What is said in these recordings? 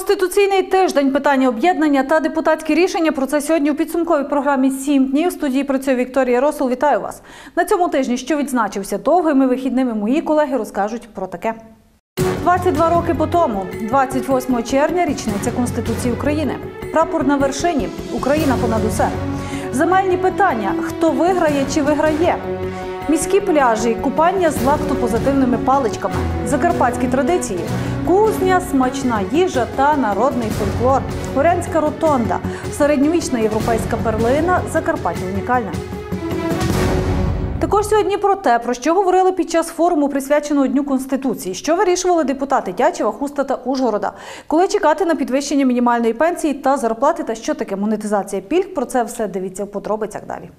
Конституційний тиждень питання об'єднання та депутатські рішення. Про це сьогодні у підсумковій програмі «7 днів. В студії працює Вікторія Росул. Вітаю вас на цьому тижні. Що відзначився довгими вихідними, мої колеги розкажуть про таке. 22 роки по тому, 28 червня, річниця Конституції України. Прапор на вершині. Україна понад усе. Земельні питання: хто виграє чи виграє. Міські пляжі, купання з лактопозитивними паличками, закарпатські традиції, кузня, смачна їжа та народний фольклор, Горянська ротонда, середньовічна європейська перлина, Закарпаття унікальна. Також сьогодні про те, про що говорили під час форуму, присвяченого Дню Конституції, що вирішували депутати Тячева, Хуста та Ужгорода, коли чекати на підвищення мінімальної пенсії та зарплати, та що таке монетизація пільг. Про це все дивіться в подробицях далі.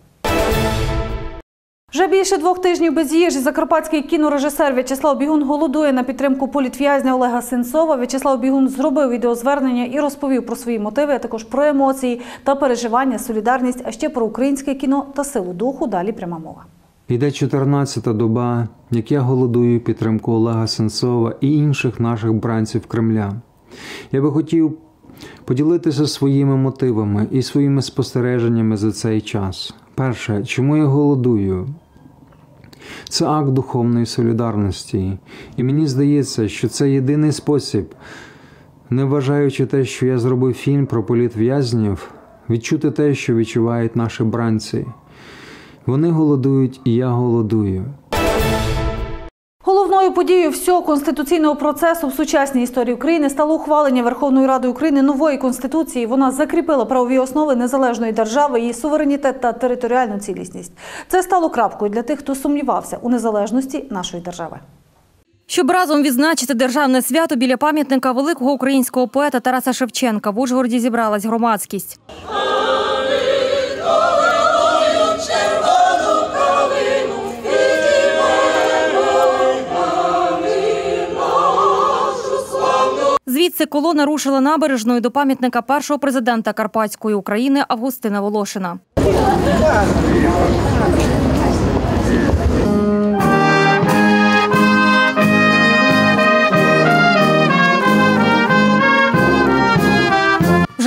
Вже більше двох тижнів без їжі закарпатський кінорежисер В'ячеслав Бігун голодує на підтримку політв'язня Олега Сенцова. В'ячеслав Бігун зробив відеозвернення і розповів про свої мотиви, а також про емоції та переживання, солідарність, а ще про українське кіно та силу духу. Далі пряма мова. Йде 14-та доба, як я голодую підтримку Олега Сенцова і інших наших бранців Кремля. Я би хотів поділитися своїми мотивами і своїми спостереженнями за цей час. Перше, чому я голодую? Це акт духовної солідарності, і мені здається, що це єдиний спосіб, не вважаючи те, що я зробив фільм про політв'язнів, відчути те, що відчувають наші бранці. Вони голодують, і я голодую. Головною подією всього конституційного процесу в сучасній історії України стало ухвалення Верховною Радою України нової конституції. Вона закріпила правові основи незалежної держави, її суверенітет та територіальну цілісність. Це стало крапкою для тих, хто сумнівався у незалежності нашої держави. Щоб разом відзначити державне свято біля пам'ятника великого українського поета Тараса Шевченка в Ужгороді зібралась громадськість. Звідси колона рушила набережною до пам'ятника першого президента Карпатської України Августина Волошина.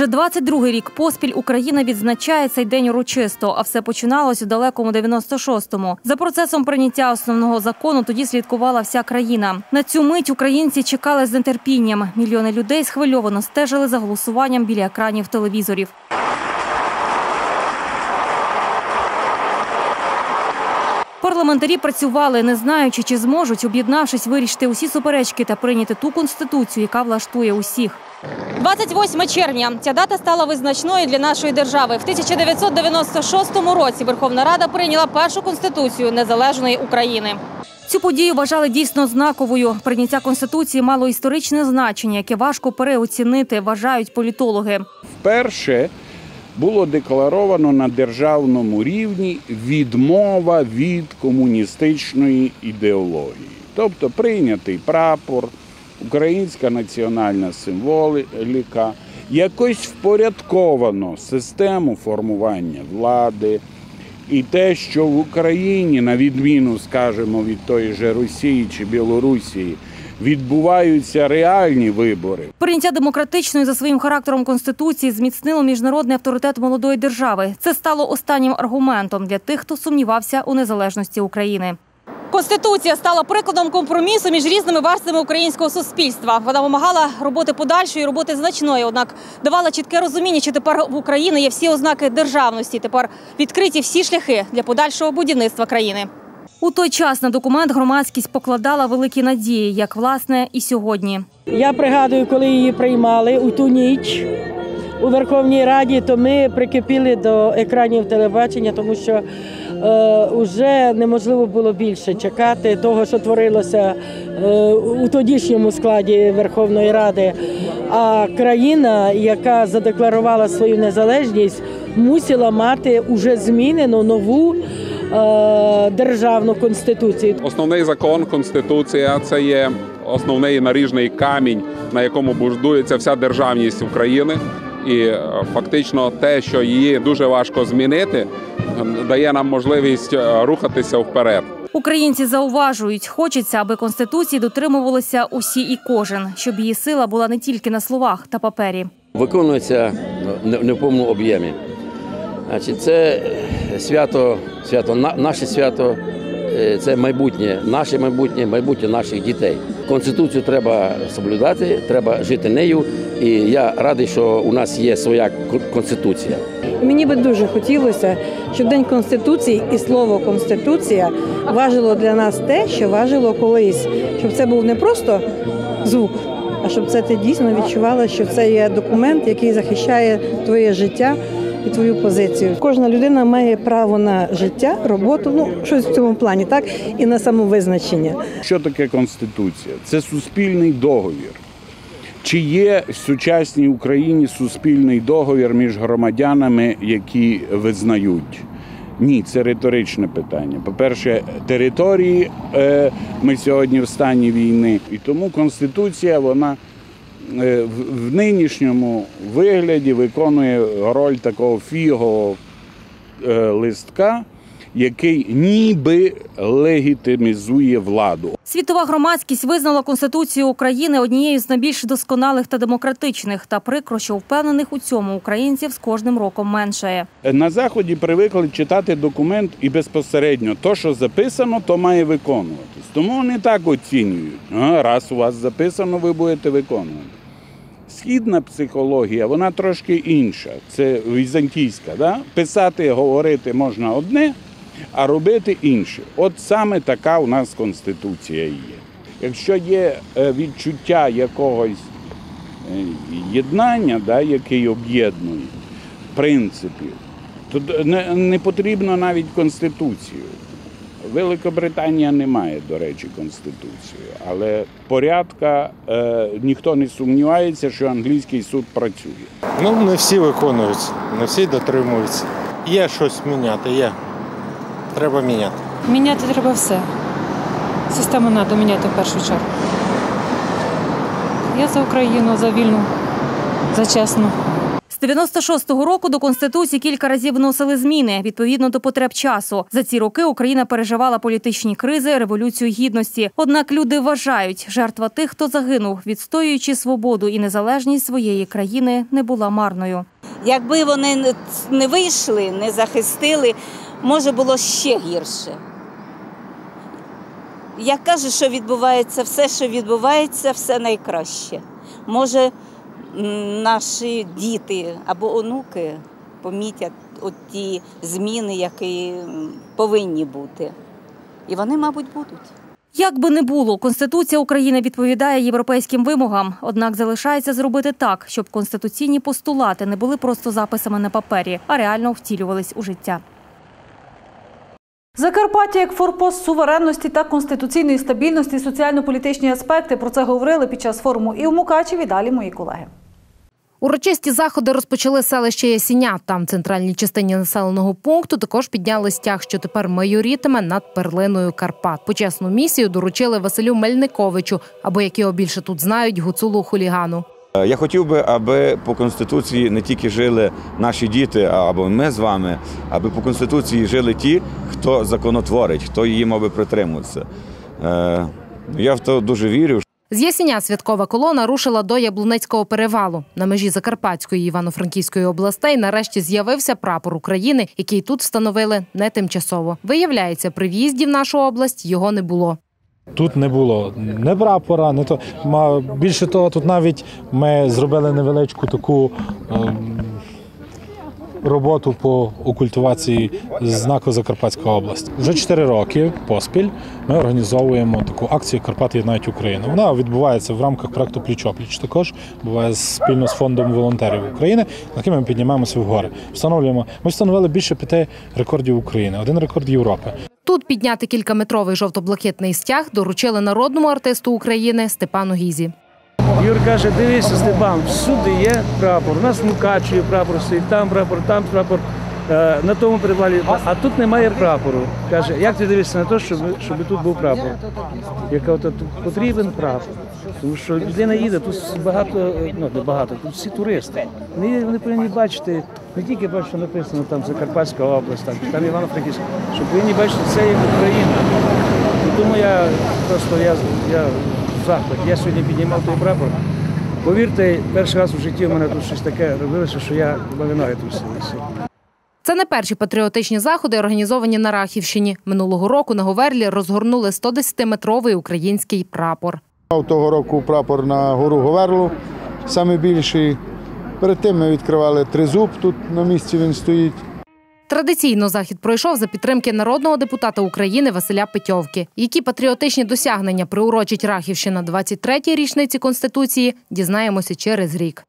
Вже 22-й рік поспіль Україна відзначає цей день урочисто, а все починалось у далекому 96-му. За процесом прийняття основного закону тоді слідкувала вся країна. На цю мить українці чекали з нетерпінням. Мільйони людей схвильовано стежили за голосуванням біля екранів телевізорів. Парламентарі працювали, не знаючи, чи зможуть, об'єднавшись, вирішити усі суперечки та прийняти ту конституцію, яка влаштує усіх. 28 червня ця дата стала визначною для нашої держави. В 1996 році Верховна Рада прийняла першу конституцію незалежної України. Цю подію вважали дійсно знаковою. Прийняття конституції мало історичне значення, яке важко переоцінити, вважають політологи. Вперше було декларовано на державному рівні відмова від комуністичної ідеології, тобто прийнятий прапор, українська національна символіка, якось впорядковано систему формування влади. І те, що в Україні, на відміну, скажімо, від тої же Росії чи Білорусії, відбуваються реальні вибори. Прийняття демократичної за своїм характером конституції зміцнило міжнародний авторитет молодої держави. Це стало останнім аргументом для тих, хто сумнівався у незалежності України. Конституція стала прикладом компромісу між різними верствами українського суспільства. Вона вимагала роботи подальшої, роботи значної, однак давала чітке розуміння, що тепер в Україні є всі ознаки державності. Тепер відкриті всі шляхи для подальшого будівництва країни. У той час на документ громадськість покладала великі надії, як власне і сьогодні. Я пригадую, коли її приймали у ту ніч у Верховній Раді, то ми прикипіли до екранів телебачення, тому що е, вже неможливо було більше чекати того, що творилося е, у тодішньому складі Верховної Ради. А країна, яка задекларувала свою незалежність, мусила мати уже змінену нову. е, Державну конституцію Основний закон Конституція це є основний наріжний камінь, на якому будується вся державність України. І е, фактично те, що її дуже важко змінити, дає нам можливість е, рухатися вперед. Українці зауважують, хочеться, аби конституції дотримувалися усі і кожен, щоб її сила була не тільки на словах та папері. виконується не не в повному об'ємі. Значить, це свято, свято, на- наше свято, це майбутнє, наше майбутнє, майбутнє наших дітей. Конституцію треба соблюдати, треба жити нею. І я радий, що у нас є своя кон- конституція. Мені би дуже хотілося, щоб День Конституції і слово Конституція важило для нас те, що важило колись, щоб це був не просто звук, а щоб це ти дійсно відчувала, що це є документ, який захищає твоє життя і твою позицію. Кожна людина має право на життя, роботу, ну щось в цьому плані, так і на самовизначення. Що таке Конституція? Це суспільний договір. Чи є в сучасній Україні суспільний договір між громадянами, які визнають? Ні, це риторичне питання. По-перше, території е, ми сьогодні в стані війни, і тому Конституція вона в, в нинішньому вигляді виконує роль такого фігового е, листка, який ніби легітимізує владу. Світова громадськість визнала Конституцію України однією з найбільш досконалих та демократичних. Та прикро, що впевнених у цьому українців з кожним роком меншає. На заході привикли читати документ і безпосередньо то, що записано, то має виконуватись. Тому вони так оцінюють. Раз у вас записано, ви будете виконувати. Східна психологія, вона трошки інша. Це візантійська. Да? Писати, говорити можна одне, а робити інше. От саме така у нас конституція є. Якщо є е, відчуття якогось е, єднання, да, який об'єднує принципів, то не, не потрібно навіть конституцію. Великобританія не має, до речі, конституцію, але порядка е, ніхто не сумнівається, що англійський суд працює. Ну, не всі виконуються, не всі дотримуються. Є щось міняти, є. Треба міняти. Міняти треба все. Систему треба міняти в першу чергу. Я за Україну, за вільну, за чесну. З 96-го року до Конституції кілька разів вносили зміни відповідно до потреб часу. За ці роки Україна переживала політичні кризи, революцію гідності. Однак люди вважають, жертва тих, хто загинув, відстоюючи свободу і незалежність своєї країни, не була марною. Якби вони не- не вийшли, не захистили, може було ще гірше. Я кажу, що відбувається все, що відбувається, все найкраще. Може, наші діти або онуки помітять от ті зміни, які повинні бути. І вони, мабуть, будуть. Як би не було, Конституція України відповідає європейським вимогам. Однак залишається зробити так, щоб конституційні постулати не були просто записами на папері, а реально втілювались у життя. Закарпаття як форпост суверенності та конституційної стабільності, соціально-політичні аспекти. Про це говорили під час форуму і в Мукачеві. Далі мої колеги. Урочисті заходи розпочали селище Ясіня. Там, в центральній частині населеного пункту, також підняли стяг, що тепер майорітиме над перлиною Карпат. Почесну місію доручили Василю Мельниковичу, або як його більше тут знають, гуцулу хулігану. Е, Я хотів би, аби по конституції не тільки жили наші діти, або ми з вами, аби по конституції жили ті, хто законотворить, хто її мав би притримуватися. Е, Я в то дуже вірю. З Ясіня святкова колона рушила до Яблунецького перевалу. На межі Закарпатської Івано-Франківської областей нарешті з'явився прапор України, який тут встановили не тимчасово. Виявляється, при в'їзді в нашу область його не було. Тут не було не прапора, не то. Більше того, тут навіть ми зробили невеличку таку ем, роботу по окультивації знаку Закарпатська область. Вже 4 роки поспіль ми організовуємо таку акцію Карпати єднають Україну. Вона відбувається в рамках проекту Пліч-опліч. Також буває спільно з фондом волонтерів України, на ми піднімаємося в гори. Встановлюємо. Ми встановили більше п'яти рекордів України, один рекорд Європи. Тут підняти кількаметровий жовто-блакитний стяг доручили народному артисту України Степану Гізі. Юр каже, дивися, Степан, всюди є прапор. У нас в Мукачеві прапор стоїть, там прапор, там прапор. е, на тому привалі, а тут немає прапору. Каже, як ти дивишся на те, щоб, щоб тут був прапор? Я кажу, тут потрібен прапор. Тому що людина їде, тут багато, ну не багато, тут всі туристи. Вони, вони повинні бачити, не тільки бачити, що написано там Закарпатська область, там, там Івано-Франківська, що повинні бачити це як Україна. І тому я просто я, я в. Я сьогодні піднімав той прапор. Повірте, перший раз у житті в мене тут щось таке робилося, що я ноги трусилися. Це не перші патріотичні заходи, організовані на Рахівщині. Минулого року на Говерлі розгорнули 110-метровий український прапор. Того року прапор на гору Говерлу, саме більший. Перед тим ми відкривали тризуб, тут на місці він стоїть. Традиційно захід пройшов за підтримки народного депутата України Василя Петьовки. Які патріотичні досягнення приурочить Рахівщина 23-й річниці Конституції, дізнаємося через рік.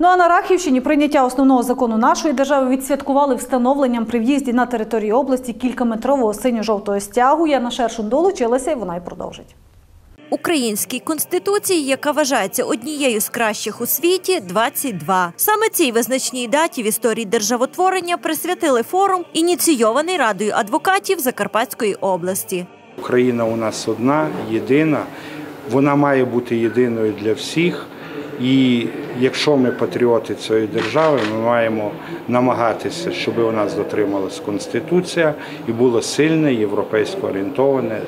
Ну а на Рахівщині прийняття основного закону нашої держави відсвяткували встановленням при в'їзді на територію області кількаметрового синьо-жовтого стягу. Яна Шершун долучилася і вона й продовжить. Українській конституції, яка вважається однією з кращих у світі, 22. Саме цій визначній даті в історії державотворення присвятили форум, ініційований радою адвокатів Закарпатської області. Україна у нас одна, єдина. Вона має бути єдиною для всіх. І якщо ми патріоти цієї держави, ми маємо намагатися, щоб у нас дотрималась конституція і була сильна європейсько орієнтована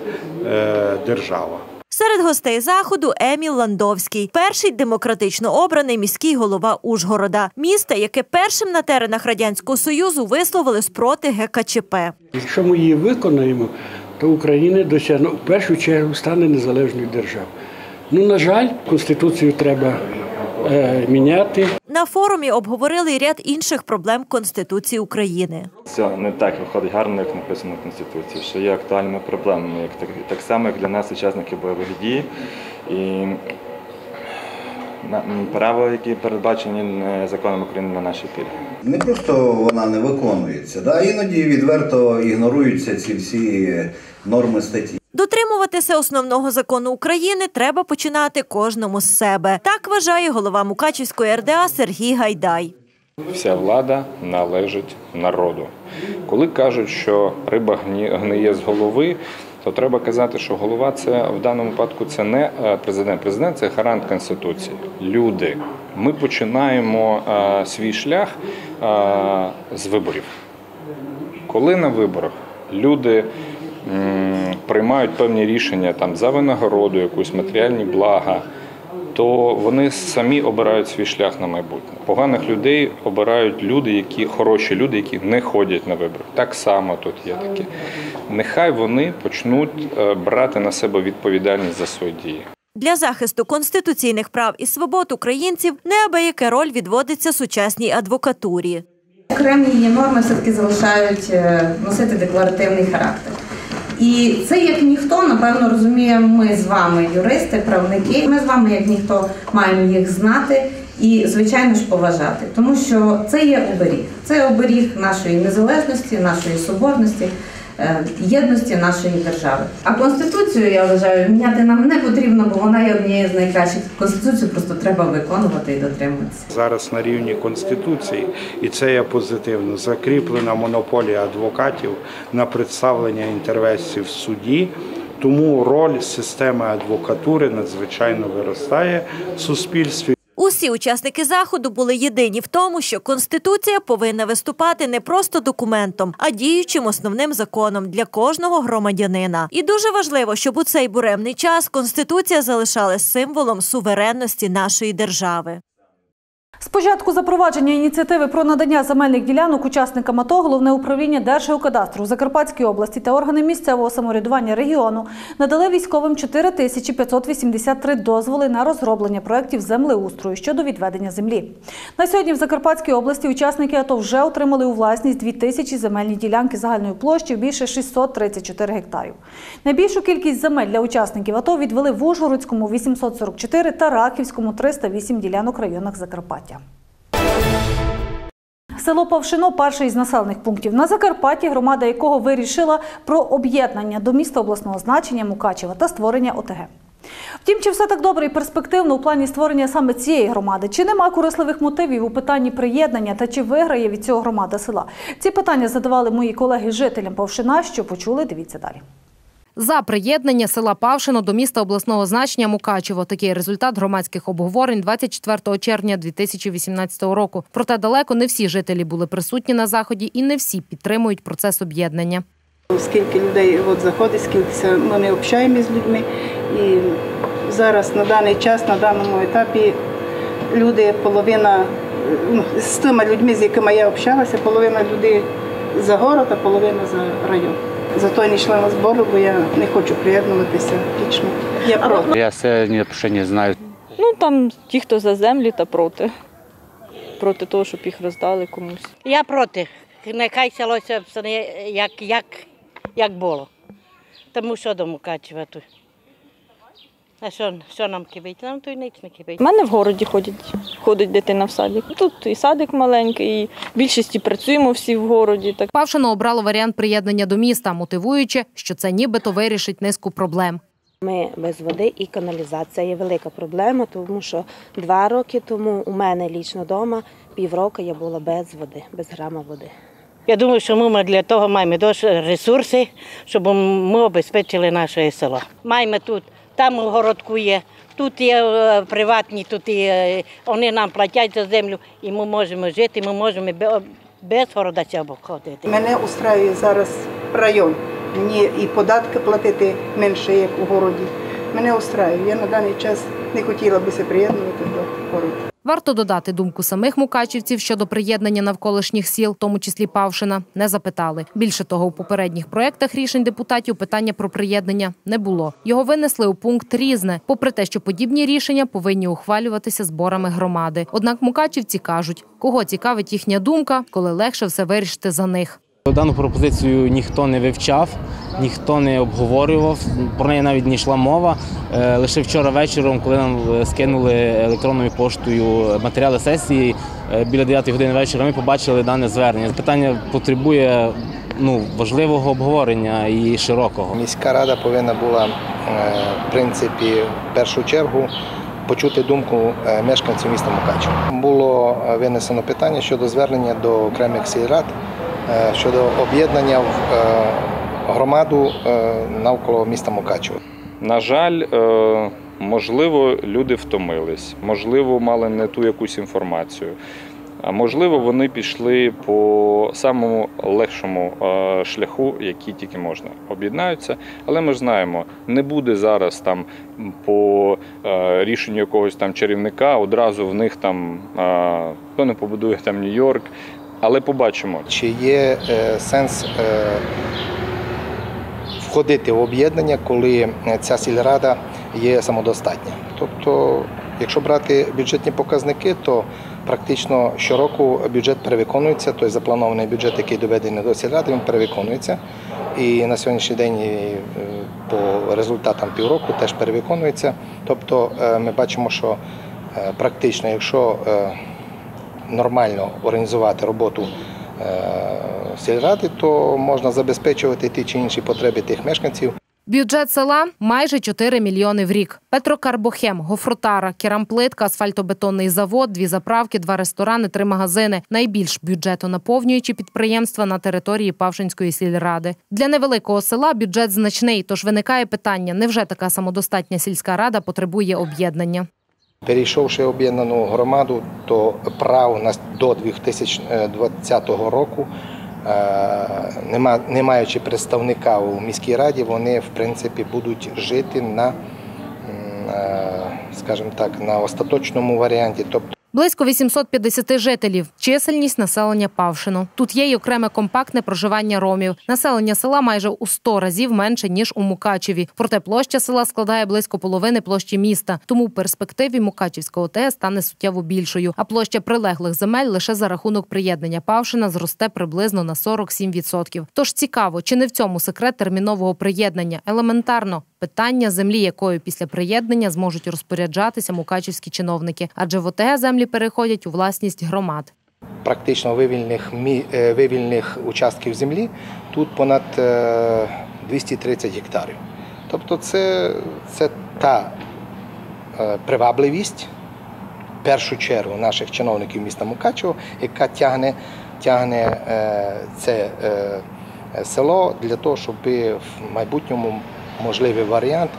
е, держава. Серед гостей заходу Еміл Ландовський, перший демократично обраний міський голова Ужгорода, міста, яке першим на теренах радянського союзу висловили спроти ГКЧП. Якщо ми її виконаємо, то Україна досягне в першу чергу стане незалежною державою. Ну на жаль, конституцію треба е, міняти. На форумі обговорили ряд інших проблем Конституції України. Це не так виходить гарно, як написано в Конституції, що є актуальними проблемами, як так, так само, як для нас, учасників бойових дій. І право, які передбачені е, законом України на наші пільги. Не просто вона не виконується, да? іноді відверто ігноруються ці всі норми статті. Дотримуватися основного закону України треба починати кожному з себе. Так вважає голова Мукачівської РДА Сергій Гайдай. Вся влада належить народу. Коли кажуть, що риба гниє з голови, то треба казати, що голова це в даному випадку це не е, президент. Президент це гарант конституції. Люди. Ми починаємо е, свій шлях е, з виборів. Коли на виборах люди приймають певні рішення там за винагороду, якусь матеріальні блага, то вони самі обирають свій шлях на майбутнє. Поганих людей обирають люди, які хороші люди, які не ходять на вибори. Так само тут є такі. Нехай вони почнуть е, брати на себе відповідальність за свої дії. Для захисту конституційних прав і свобод українців неабияка роль відводиться сучасній адвокатурі. Окремі її норми все-таки залишають е, носити декларативний характер. І це як ніхто, напевно, розуміємо ми з вами, юристи, правники. Ми з вами, як ніхто, маємо їх знати і, звичайно ж, поважати. Тому що це є оберіг. Це оберіг нашої незалежності, нашої соборності, єдності нашої держави. А конституцію, я вважаю, міняти нам не потрібно, бо вона є однією з найкращих. Конституцію просто треба виконувати і дотримуватися. Зараз на рівні конституції, і це є позитивно. Закріплена монополія адвокатів на представлення інтервенцій в суді. Тому роль системи адвокатури надзвичайно виростає в суспільстві. Усі учасники заходу були єдині в тому, що конституція повинна виступати не просто документом, а діючим основним законом для кожного громадянина. І дуже важливо, щоб у цей буремний час конституція залишалась символом суверенності нашої держави. З початку запровадження ініціативи про надання земельних ділянок учасникам АТО головне управління Держгеокадастру Закарпатській області та органи місцевого самоврядування регіону надали військовим 4583 дозволи на розроблення проєктів землеустрою щодо відведення землі. На сьогодні в Закарпатській області учасники АТО вже отримали у власність 2000 земельні ділянки загальною площею більше 634 гектарів. Найбільшу кількість земель для учасників АТО відвели в Ужгородському 844 та Рахівському 308 ділянок районах Закарпаття. Село Павшино перший із населених пунктів на Закарпатті, громада якого вирішила про об'єднання до міста обласного значення Мукачева та створення ОТГ. Втім, чи все так добре і перспективно у плані створення саме цієї громади? Чи нема корисливих мотивів у питанні приєднання та чи виграє від цього громада села? Ці питання задавали мої колеги жителям Повшина. Що почули? Дивіться далі. За приєднання села Павшино до міста обласного значення Мукачево. Такий результат громадських обговорень 24 червня 2018 року. Проте далеко не всі жителі були присутні на заході і не всі підтримують процес об'єднання. Скільки людей от заходить, скільки ми не общаємося з людьми. І зараз на даний час, на даному етапі, люди, половина ну, з тими людьми, з якими я общалася, половина людей за город, а половина за район. Зато я не йшла на збори, бо я не хочу приєднуватися вічно. Я проти. Я все ще не знаю. Ну там ті, хто за землі та проти. Проти того, щоб їх роздали комусь. Я проти. Нехай село все як, як, як було. Тому що дому Мукачева тут. А що, що нам кибить? Нам тут ніч не кибить. У мене в городі ходить, ходить дитина в садик. Тут і садик маленький, і більшості працюємо всі в городі. Так Павшино обрало варіант приєднання до міста, мотивуючи, що це нібито вирішить низку проблем. Ми без води і каналізація є велика проблема, тому що два роки тому у мене лічно вдома півроку я була без води, без грама води. Я думаю, що ми для того маємо ресурси, щоб ми обезпечили наше село. Маємо тут, там у городку є, тут є е, приватні, тут є, вони нам платять за землю, і ми можемо жити, ми можемо без города цього ходити. Мене устраює зараз район. Мені і податки платити менше, як у городі. Мене устраює. Я на даний час не хотіла би приєднувати до городу. Варто додати думку самих мукачівців щодо приєднання навколишніх сіл, в тому числі Павшина, не запитали. Більше того, у попередніх проєктах рішень депутатів питання про приєднання не було. Його винесли у пункт різне, попри те, що подібні рішення повинні ухвалюватися зборами громади. Однак мукачівці кажуть, кого цікавить їхня думка, коли легше все вирішити за них. Дану пропозицію ніхто не вивчав, ніхто не обговорював, про неї навіть не йшла мова. Е, Лише вчора вечором, коли нам е, скинули електронною поштою матеріали сесії е, біля 9 години вечора, ми побачили дане звернення. Питання потребує ну, важливого обговорення і широкого. Міська рада повинна була, в принципі, в першу чергу почути думку мешканців міста Мукачево. Було винесено питання щодо звернення до окремих сільрад щодо об'єднання в е, громаду е, навколо міста Мукачево. На жаль, е, можливо, люди втомились, можливо, мали не ту якусь інформацію. А можливо, вони пішли по самому легшому е, шляху, який тільки можна. Об'єднаються, але ми ж знаємо, не буде зараз там по е, рішенню якогось там чарівника одразу в них там е, хто не побудує там Нью-Йорк, але побачимо. Чи є е, сенс е, входити в об'єднання, коли ця сільрада є самодостатня? Тобто, якщо брати бюджетні показники, то практично щороку бюджет перевиконується, той запланований бюджет, який доведений до сільради, він перевиконується. І на сьогоднішній день е, по результатам півроку теж перевиконується. Тобто е, ми бачимо, що е, практично, якщо е, нормально організувати роботу е, сільради, то можна забезпечувати ті чи інші потреби тих мешканців. Бюджет села майже 4 мільйони в рік. Петрокарбохем, гофротара, керамплитка, асфальтобетонний завод, дві заправки, два ресторани, три магазини. Найбільш бюджетонаповнюючі підприємства на території Павшинської сільради. Для невеликого села бюджет значний, тож виникає питання: невже така самодостатня сільська рада потребує об'єднання? Перейшовши об'єднану громаду, то прав на до 2020 року, е, не маючи представника у міській раді, вони в принципі будуть жити на, е, скажімо так, на остаточному варіанті. Тобто Близько 850 жителів. Чисельність населення Павшину. Тут є й окреме компактне проживання ромів. Населення села майже у 100 разів менше ніж у Мукачеві. Проте площа села складає близько половини площі міста. Тому в перспективі Мукачівська ОТС стане суттєво більшою. А площа прилеглих земель лише за рахунок приєднання Павшина зросте приблизно на 47%. Тож цікаво, чи не в цьому секрет термінового приєднання? Елементарно питання землі, якою після приєднання зможуть розпоряджатися мукачівські чиновники, адже в ОТГ землі переходять у власність громад. практично вивільних, е, вивільних участків землі тут понад е, 230 гектарів. Тобто це, це та е, привабливість в першу чергу наших чиновників міста Мукачево, яка тягне, тягне е, це е, село для того, щоб в майбутньому можливий варіант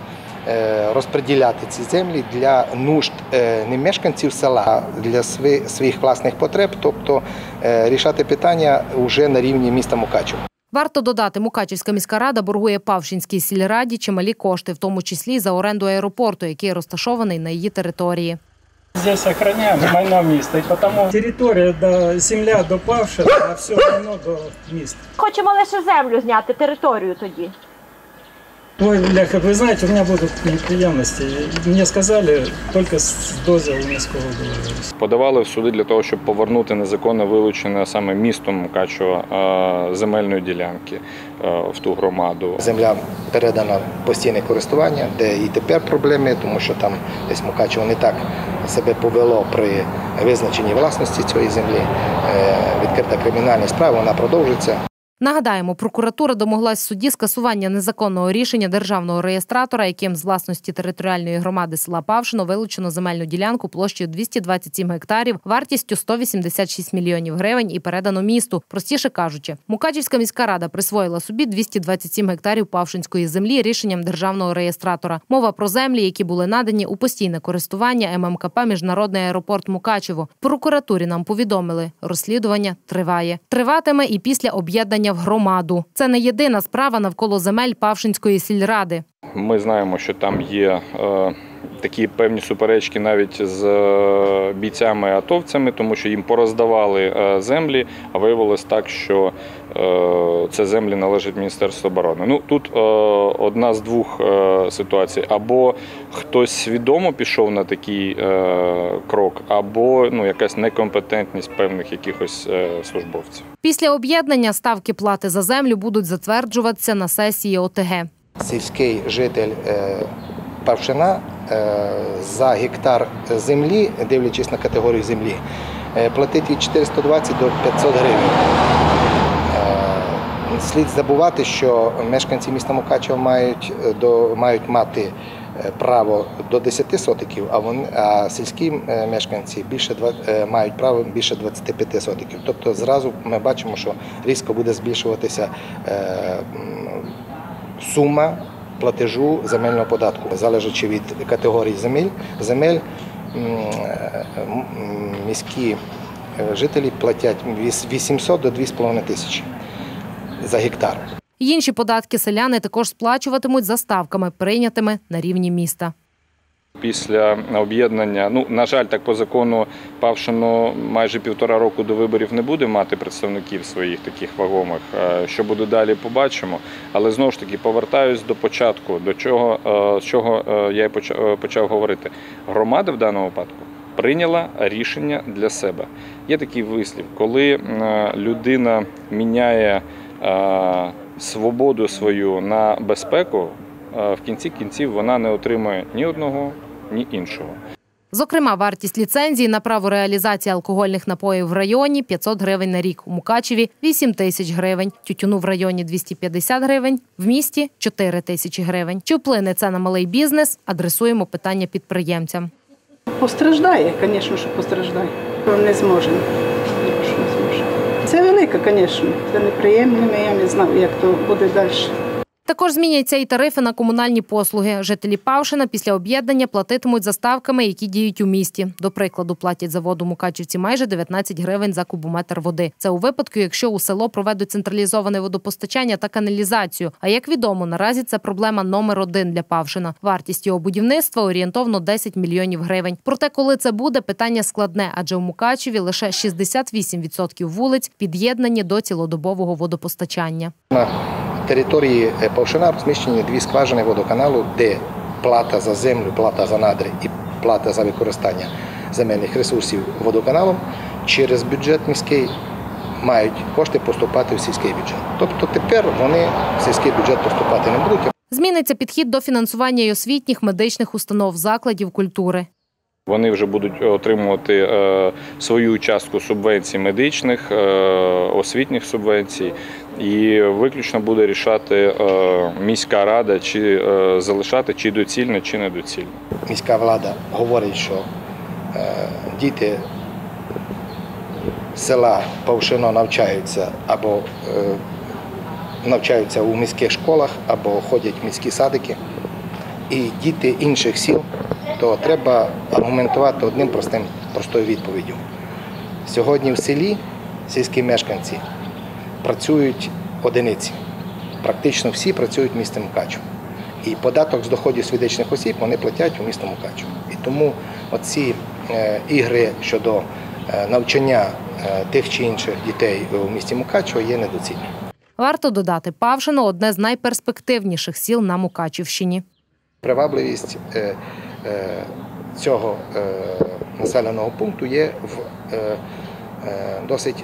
е, розподіляти ці землі для нужд е, не мешканців села, а для своїх власних потреб, тобто е, рішати питання вже на рівні міста Мукачево. Варто додати, Мукачівська міська рада боргує Павшинській сільраді чималі кошти, в тому числі за оренду аеропорту, який розташований на її території. Здесь охраняем майно места, и потому территория, до, земля до Павши, а все майно до места. Хочемо лише землю зняти, територію тоді. Ой, бляха, вы знаете, у меня будут неприятности. Мне сказали только с дозволу міського голови. Подавали в суди для того, щоб повернути незаконно вилучене саме містом Мукачева е, земельної ділянки е, в ту громаду. Земля передана в постійне користування, де і тепер проблеми, тому що там десь Мукачево не так себе повело при визначенні власності цієї землі. Е, Відкрита кримінальна справа, вона продовжиться. Нагадаємо, прокуратура домоглась суді скасування незаконного рішення державного реєстратора, яким з власності територіальної громади села Павшино вилучено земельну ділянку площею 227 гектарів, вартістю 186 мільйонів гривень і передано місту. Простіше кажучи, Мукачівська міська рада присвоїла собі 227 гектарів павшинської землі рішенням державного реєстратора. Мова про землі, які були надані у постійне користування ММКП Міжнародний аеропорт Мукачево. Прокуратурі нам повідомили, розслідування триває. Триватиме і після об'єднання в громаду. Це не єдина справа навколо земель Павшинської сільради. Ми знаємо, що там є е, такі певні суперечки навіть з е, бійцями-атовцями, тому що їм пороздавали е, землі, а виявилось так, що е, це землі належать Міністерству оборони. Ну тут одна з двох ситуацій: або хтось свідомо пішов на такий крок, або ну якась некомпетентність певних якихось службовців. Після об'єднання ставки плати за землю будуть затверджуватися на сесії ОТГ. Сільський житель Павшина за гектар землі, дивлячись на категорію землі, е, платить від 420 до 500 гривень. Е, Слід забувати, що мешканці міста Мукачева мають, е, до, мають мати е, право до 10 сотиків, а, вони, а сільські е, мешканці більше, е, мають право більше 25 сотиків. Тобто зразу ми бачимо, що різко буде збільшуватися е, сума платежу земельного податку, залежачи від категорії земель, земель міські е, жителі платять 800 до 2,5 тисячі за гектар. Інші податки селяни також сплачуватимуть за ставками, прийнятими на рівні міста. Після об'єднання, ну на жаль, так по закону Павшино майже півтора року до виборів не буде мати представників своїх таких вагомих. Е, Що буде далі, побачимо. Але знову ж таки повертаюсь до початку, до чого е, з чого е, я й почав, говорити. Громада в даному випадку прийняла рішення для себе. Є такий вислів, коли людина міняє свободу свою на безпеку. В кінці кінців вона не отримує ні одного, ні іншого. Зокрема, вартість ліцензії на право реалізації алкогольних напоїв в районі 500 гривень на рік. У Мукачеві 8 тисяч гривень, тютюну в районі 250 гривень, в місті 4 тисячі гривень. Чи вплине це на малий бізнес? Адресуємо питання підприємцям. Постраждає, звісно, що постраждає. Не зможемо. Зможе. Це велике, звісно. Це неприємне, я не знаю, як то буде далі. Також зміняться і тарифи на комунальні послуги. Жителі Павшина після об'єднання платитимуть за ставками, які діють у місті. До прикладу, платять за воду Мукачівці майже 19 гривень за кубометр води. Це у випадку, якщо у село проведуть централізоване водопостачання та каналізацію. А як відомо, наразі це проблема номер один для Павшина. Вартість його будівництва орієнтовно 10 мільйонів гривень. Проте, коли це буде, питання складне, адже у Мукачеві лише 68% вулиць під'єднані до цілодобового водопостачання. Території е, Павшина розміщені дві скважини водоканалу, де плата за землю, плата за надри і плата за використання земельних ресурсів водоканалом через бюджет міський мають кошти поступати в сільський бюджет. Тобто тепер вони в сільський бюджет поступати не будуть. Зміниться підхід до фінансування й освітніх медичних установ закладів культури. Вони вже будуть отримувати е, свою частку субвенцій медичних, е, освітніх субвенцій. І виключно буде рішати е, міська рада, чи е, залишати, чи доцільно, чи недоцільно. Міська влада говорить, що е, діти села Павшино навчаються або навчаються у міських школах, або ходять в міські садики. І діти інших сіл, то треба аргументувати одним простим, простою відповіддю. Сьогодні в селі сільські мешканці працюють одиниці. Практично всі працюють в місті Мукачу. І податок з доходів свідчених осіб вони платять у місто Мукачу. І тому оці е, ігри щодо е, навчання е, тих чи інших дітей у місті Мукачево є недоцільні. Варто додати, Павшино одне з найперспективніших сіл на Мукачівщині. Привабливість цього населеного пункту є в досить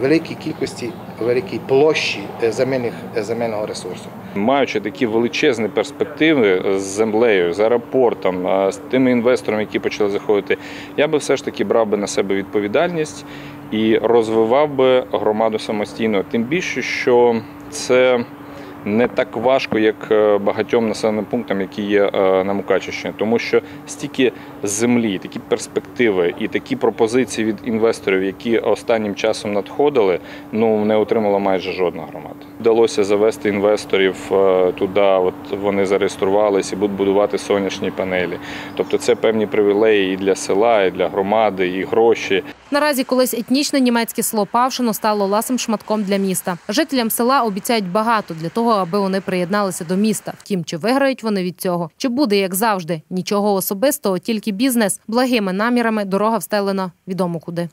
великій кількості, великій площі е, земельних, е, земельного ресурсу. Маючи такі величезні перспективи з землею, з аеропортом, з тими інвесторами, які почали заходити, я би все ж таки брав би на себе відповідальність і розвивав би громаду самостійно. Тим більше, що це не так важко, як е, багатьом населеним пунктам, які є е, на Мукачівщині, тому що стільки землі, такі перспективи і такі пропозиції від інвесторів, які останнім часом надходили, ну не отримала майже жодна громада. Вдалося завести інвесторів е, туди. От вони зареєструвалися і будуть будувати сонячні панелі. Тобто, це певні привілеї і для села, і для громади, і гроші. Наразі колись етнічне німецьке село Павшино стало ласим шматком для міста. Жителям села обіцяють багато для того, аби вони приєдналися до міста. Втім, чи виграють вони від цього? Чи буде як завжди? Нічого особистого, тільки бізнес. Благими намірами дорога встелена відомо куди.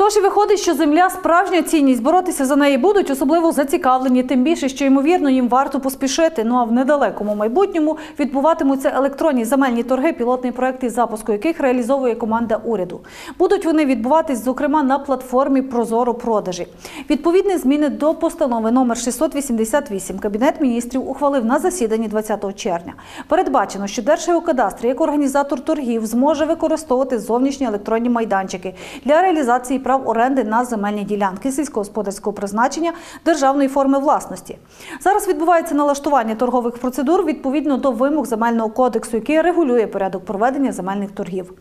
Тож і виходить, що земля справжня цінність, боротися за неї будуть особливо зацікавлені, тим більше, що ймовірно їм варто поспішити. Ну а в недалекому майбутньому відбуватимуться електронні земельні торги, пілотний проект із запуску яких реалізовує команда уряду. Будуть вони відбуватись, зокрема, на платформі Прозоро продажі. Відповідні зміни до постанови номер 688 Кабінет міністрів ухвалив на засіданні 20 червня. Передбачено, що Держгеокадастр як організатор торгів зможе використовувати зовнішні електронні майданчики для реалізації прав оренди на земельні ділянки сільськогосподарського призначення державної форми власності. Зараз відбувається налаштування торгових процедур відповідно до вимог земельного кодексу, який регулює порядок проведення земельних торгів.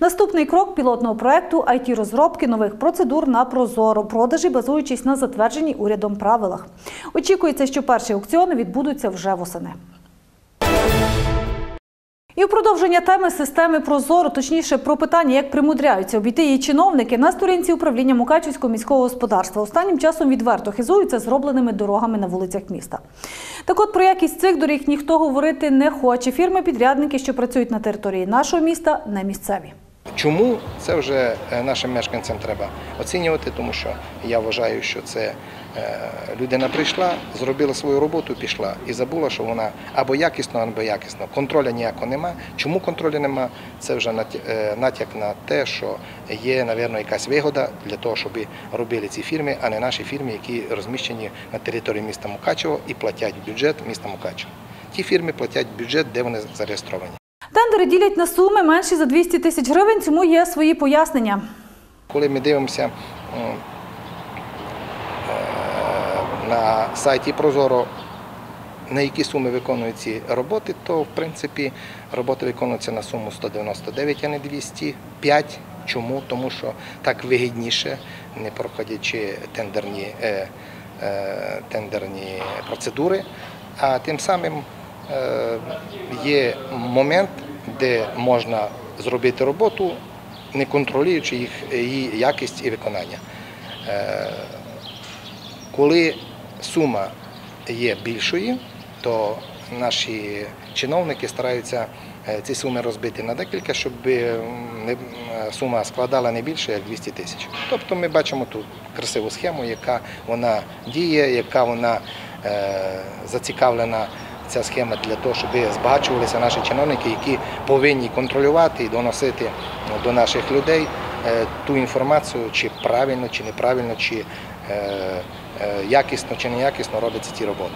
Наступний крок пілотного проекту it розробки нових процедур на прозоро продажі, базуючись на затвердженій урядом правилах. Очікується, що перші аукціони відбудуться вже восени. І в продовження теми системи Прозоро, точніше про питання, як примудряються обійти її чиновники, на сторінці управління Мукачівського міського господарства останнім часом відверто хизуються зробленими дорогами на вулицях міста. Так от про якість цих доріг ніхто говорити не хоче. Фірми-підрядники, що працюють на території нашого міста, не місцеві. Чому це вже е, нашим мешканцям треба оцінювати, тому що я вважаю, що це людина прийшла, зробила свою роботу, пішла і забула, що вона або якісно, або якісно. Контроля ніякого нема. Чому контролю нема? Це вже е, натяк на те, що є, мабуть, якась вигода для того, щоб робили ці фірми, а не наші фірми, які розміщені на території міста Мукачево і платять бюджет міста Мукачево. Ті фірми платять бюджет, де вони зареєстровані. Тендери ділять на суми менші за 200 тисяч гривень, цьому є свої пояснення. Коли ми дивимося е, на сайті Прозоро, на які суми виконують ці роботи, то в принципі роботи виконуються на суму 199, а не 205. Чому? Тому що так вигідніше, не проходячи тендерні, е, е, тендерні процедури, а тим самим е, є момент, де можна зробити роботу, не контролюючи їх, її якість і виконання. Е, Коли сума є більшою, то наші чиновники стараються е, ці суми розбити на декілька, щоб е, м, сума складала не більше як 200 тисяч. Тобто ми бачимо тут красиву схему, яка вона діє, яка вона е, зацікавлена. Ця схема для того, щоб збагачувалися наші чиновники, які повинні контролювати і доносити до наших людей е, ту інформацію, чи правильно, чи неправильно, чи е, е, якісно, чи неякісно робляться ці роботи.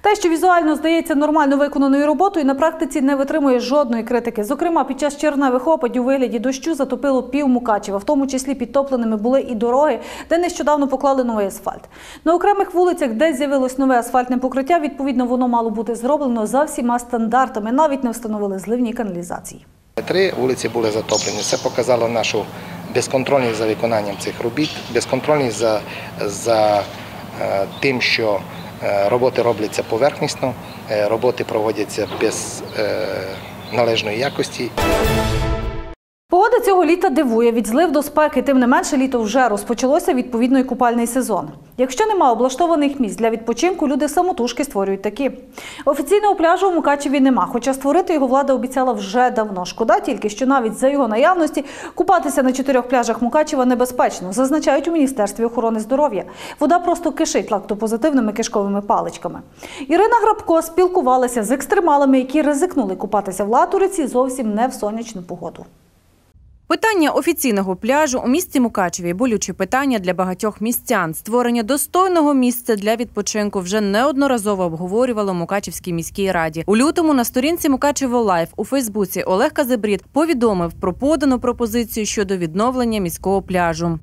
Те, що візуально здається нормально виконаною роботою, на практиці не витримує жодної критики. Зокрема, під час червневих опадів у вигляді дощу затопило пів Мукачева, в тому числі підтопленими були і дороги, де нещодавно поклали новий асфальт. На окремих вулицях, де з'явилось нове асфальтне покриття, відповідно воно мало бути зроблено за всіма стандартами. Навіть не встановили зливні каналізації. Три вулиці були затоплені. Це показало нашу безконтрольність за виконанням цих робіт, безконтрольність за, за е, тим, що е, роботи робляться поверхнісно, е, роботи проводяться без належної якості. Погода цього літа дивує від злив до спеки. Тим не менше, літо вже розпочалося відповідно і купальний сезон. Якщо нема облаштованих місць для відпочинку, люди самотужки створюють такі. Офіційного пляжу у Мукачеві нема, хоча створити його влада обіцяла вже давно. Шкода тільки, що навіть за його наявності купатися на чотирьох пляжах Мукачева небезпечно, зазначають у Міністерстві охорони здоров'я. Вода просто кишить лактопозитивними кишковими паличками. Ірина Грабко спілкувалася з екстремалами, які ризикнули купатися в Латориці зовсім не в сонячну погоду. Питання офіційного пляжу у місті Мукачеві болюче питання для багатьох містян. Створення достойного місця для відпочинку вже неодноразово обговорювалось в Мукачевській міській раді. У лютому на сторінці Мукачево Лайф у Фейсбуці Олег Казебрід повідомив про подану пропозицію щодо відновлення міського пляжу.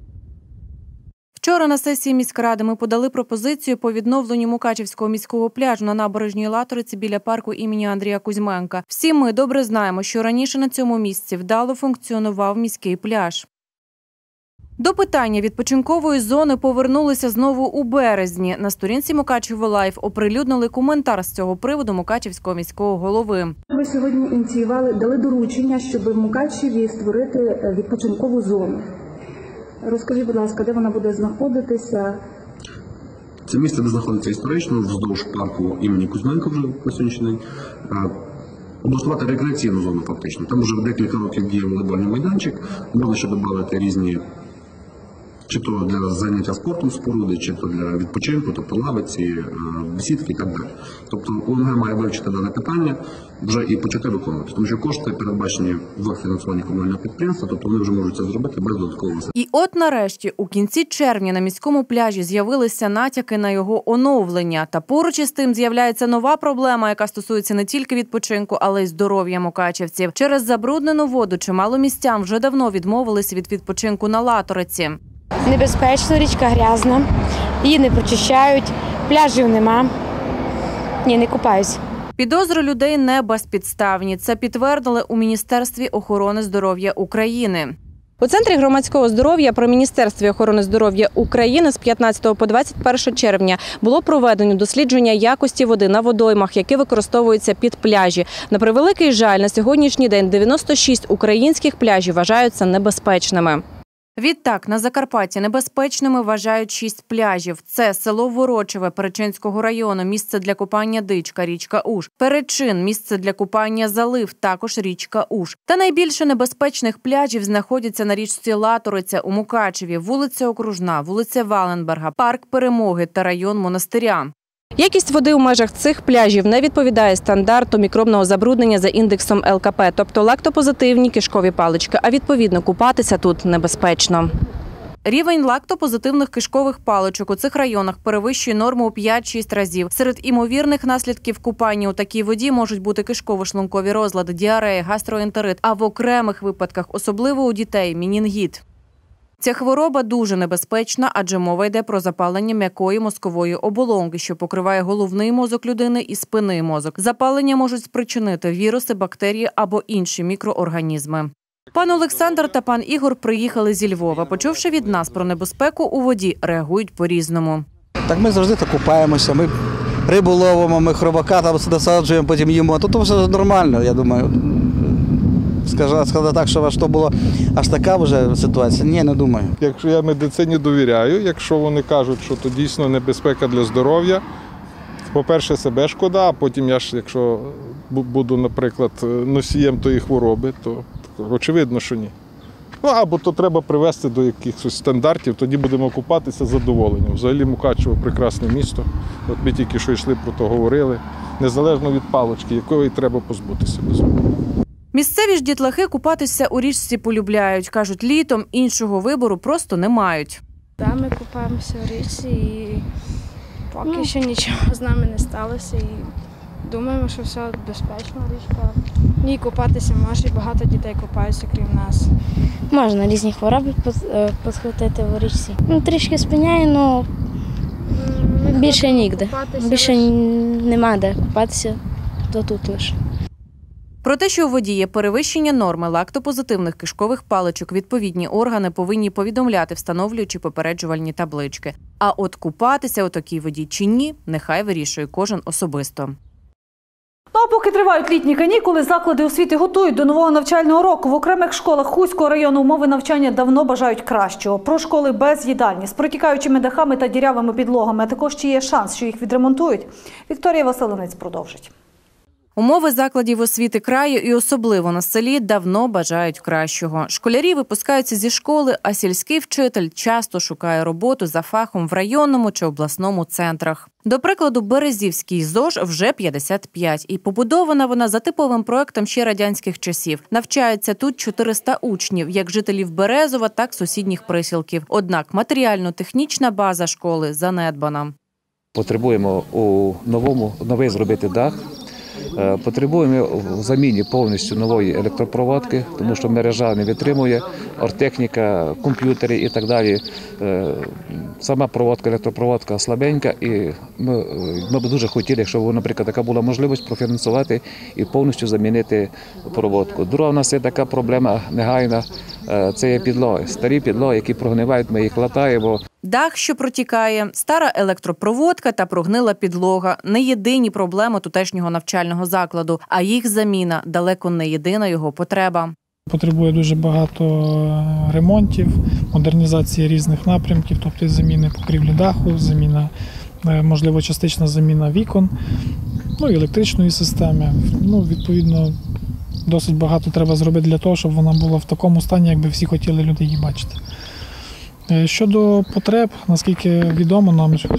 Вчора на сесії міськради ми подали пропозицію по відновленню Мукачівського міського пляжу на набережній Латориці біля парку імені Андрія Кузьменка. Всі ми добре знаємо, що раніше на цьому місці вдало функціонував міський пляж. До питання відпочинкової зони повернулися знову у березні. На сторінці Мукачево Лайф оприлюднили коментар з цього приводу Мукачівського міського голови. Ви сьогодні ініціювали, дали доручення, щоб в Мукачеві створити е, відпочинкову зону. Розкажіть, будь ласка, де вона буде знаходитися? Це місце, де знаходиться історично, вздовж парку імені Кузьменка вже на сьогоднішній день. Облаштувати рекреаційну зону фактично. Там вже декілька років діє волейбольний майданчик, можна ще додати різні, чи то для заняття спортом споруди, чи то для відпочинку, тобто лавиці, е, бесідки і так далі. Тобто ОНГ має вивчити дане питання вже і почати виконувати, тому що кошти передбачені в фінансуванні комунального підприємства, тобто вони вже можуть це зробити без додаткового І от нарешті, у кінці червня на міському пляжі з'явилися натяки на його оновлення. Та поруч із тим з'являється нова проблема, яка стосується не тільки відпочинку, але й здоров'я мукачівців. Через забруднену воду чимало містян вже давно відмовилися від відпочинку на латориці. Небезпечно, річка грязна, її не прочищають, пляжів нема. Ні, не купаюсь. Підозри людей не безпідставні. Це підтвердили у Міністерстві охорони здоров'я України. У центрі громадського здоров'я при міністерстві охорони здоров'я України з 15 по 21 червня було проведено дослідження якості води на водоймах, які використовуються під пляжі. На превеликий жаль, на сьогоднішній день 96 українських пляжів вважаються небезпечними. Відтак на Закарпатті небезпечними вважають шість пляжів. Це село Ворочеве Перечинського району, місце для купання Дичка, річка Уж, Перечин, місце для купання Залив, також річка Уж. Та найбільше небезпечних пляжів знаходяться на річці Латориця у Мукачеві, вулиця Окружна, вулиця Валенберга, парк Перемоги та район монастиря. Якість води у межах цих пляжів не відповідає стандарту мікробного забруднення за індексом ЛКП, тобто лактопозитивні кишкові палички, а відповідно купатися тут небезпечно. Рівень лактопозитивних кишкових паличок у цих районах перевищує норму у 5-6 разів. Серед імовірних наслідків купання у такій воді можуть бути кишково-шлункові розлади, діарея, гастроентерит, а в окремих випадках, особливо у дітей, мінінгіт. Ця хвороба дуже небезпечна, адже мова йде про запалення м'якої мозкової оболонки, що покриває головний мозок людини і спинний мозок. Запалення можуть спричинити віруси, бактерії або інші мікроорганізми. Пан Олександр та пан Ігор приїхали зі Львова. Почувши від нас про небезпеку у воді, реагують по-різному. Так ми завжди так купаємося. Ми рибу ловимо, ми хробака там досаджуємо, потім їмо. Тут все нормально, я думаю. Сказати так, що що було аж така вже ситуація. Ні, не думаю. Якщо я медицині довіряю, якщо вони кажуть, що то дійсно небезпека для здоров'я, по-перше, себе шкода, а потім я ж, якщо буду, наприклад, носієм тої хвороби, то очевидно, що ні. Ну або то треба привести до якихось стандартів, тоді будемо купатися задоволенням. Взагалі Мукачево прекрасне місто. От ми тільки що йшли про то говорили. Незалежно від палочки, якої треба позбутися. Місцеві ж дітлахи купатися у річці полюбляють. Кажуть, літом іншого вибору просто не мають. Так, ми купаємося в річці і Поки що нічого з нами не сталося і думаємо, що все безпечно річка. В ній купатися може, і багато дітей купаються, крім нас. Можна різні хвороби підхватити в річці. Ну, трішки спиняє, але більше нігде. Більше нема де купатися, то тут лише. Про те, що у воді є перевищення норми лактопозитивних кишкових паличок, відповідні органи повинні повідомляти, встановлюючи попереджувальні таблички. А от купатися у такій воді чи ні, нехай вирішує кожен особисто. Ну а поки тривають літні канікули, заклади освіти готують до нового навчального року. В окремих школах Хуського району умови навчання давно бажають кращого. Про школи без їдальні з протікаючими дахами та дірявими підлогами. А також чи є шанс, що їх відремонтують. Вікторія Василинець продовжить. Умови закладів освіти краю і особливо на селі давно бажають кращого. Школярі випускаються зі школи, а сільський вчитель часто шукає роботу за фахом в районному чи обласному центрах. До прикладу, Березівський ЗОЖ вже 55, і побудована вона за типовим проектом ще радянських часів. Навчаються тут 400 учнів, як жителів Березова, так сусідніх присілків. Однак матеріально-технічна база школи занедбана. Потребуємо у новому новий зробити дах. Е, Потребуємо в заміні повністю нової електропроводки, тому що мережа не витримує, оргтехніка, комп'ютери і так далі. Е, Сама проводка, електропроводка слабенька, і ми, ми б дуже хотіли, якщо, наприклад, така була можливість профінансувати і повністю замінити проводку. Друга у нас є така проблема негайна. е, Це є підлоги. Старі підлоги, які прогнивають, ми їх латаємо. Дах, що протікає, стара електропроводка та прогнила підлога не єдині проблеми тутешнього навчального закладу, а їх заміна далеко не єдина його потреба. Потребує дуже багато е, ремонтів, модернізації різних напрямків, тобто заміни покрівлі даху, заміна, е, можливо, частична заміна вікон, ну і електричної системи. Ну, відповідно, досить багато треба зробити для того, щоб вона була в такому стані, якби всі хотіли люди її бачити. Е, Щодо потреб, наскільки відомо нам, що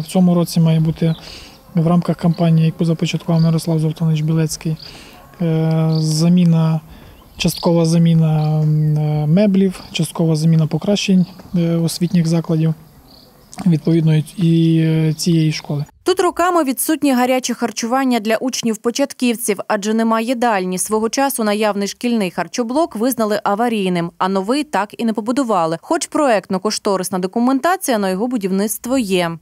в цьому році має бути в рамках кампанії, яку започаткував Мирослав Золотонич Білецький, е, заміна, часткова заміна е, меблів, часткова заміна покращень освітніх закладів, відповідно і цієї школи. Тут роками відсутні гаряче харчування для учнів-початківців, адже немає їдальні. Свого часу наявний шкільний харчоблок визнали аварійним, а новий так і не побудували. Хоч проектно-кошторисна документація на його будівництво є.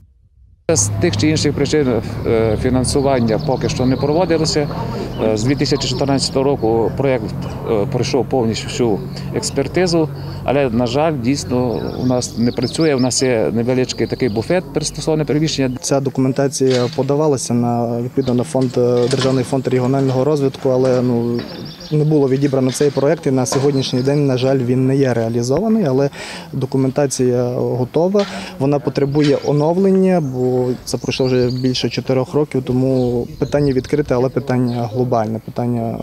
З тих чи інших причин е, фінансування поки що не проводилося. Е, З 2014 року проєкт е, пройшов повністю всю експертизу, але, на жаль, дійсно у нас не працює. У нас є невеличкий такий буфет пристосований приміщення. Ця документація подавалася на відповідно на фонд Державний фонд регіонального розвитку, але ну не було відібрано цей проект. І на сьогоднішній день, на жаль, він не є реалізований, але документація готова. Вона потребує оновлення, бо це пройшло вже більше чотирьох років. Тому питання відкрите, але питання глобальне, питання е,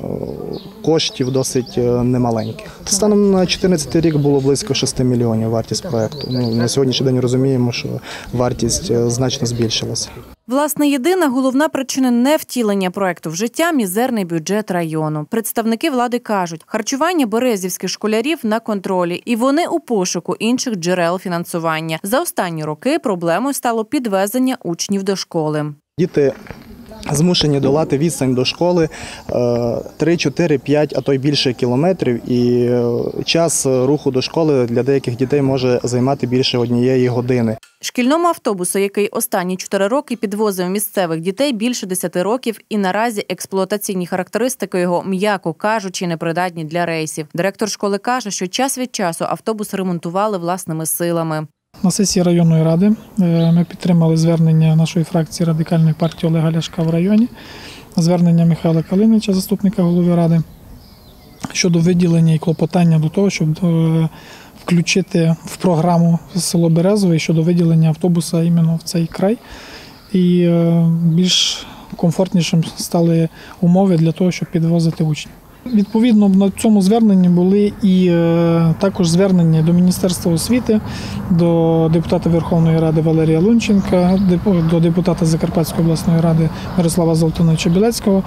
коштів досить е, немаленьких. Станом на 2014 рік було близько 6 мільйонів вартість проекту. Ну на сьогоднішній день розуміємо, що вартість е, значно збільшилася. Власне, єдина головна причина невтілення проекту в життя мізерний бюджет району. Представники влади кажуть, харчування березівських школярів на контролі, і вони у пошуку інших джерел фінансування. За останні роки проблемою стало підвезення учнів до школи. Діти змушені долати відстань до школи е, 3, 4, 5, а то й більше кілометрів. І е, час руху до школи для деяких дітей може займати більше однієї години. Шкільному автобусу, який останні чотири роки підвозив місцевих дітей більше 10 років, і наразі експлуатаційні характеристики його, м'яко кажучи, непридатні для рейсів. Директор школи каже, що час від часу автобус ремонтували власними силами. На сесії районної ради е, ми підтримали звернення нашої фракції радикальної партії Олега Ляшка в районі, звернення Михайла Калинича, заступника голови ради, щодо виділення і клопотання до того, щоб е, включити в програму село Березове щодо виділення автобуса іменно в цей край. І е, більш комфортнішим стали умови для того, щоб підвозити учнів. Відповідно, на цьому зверненні були і е, також звернення до Міністерства освіти, до депутата Верховної Ради Валерія Лунченка, до депутата Закарпатської обласної ради Мирослава Золотоновича Білецького.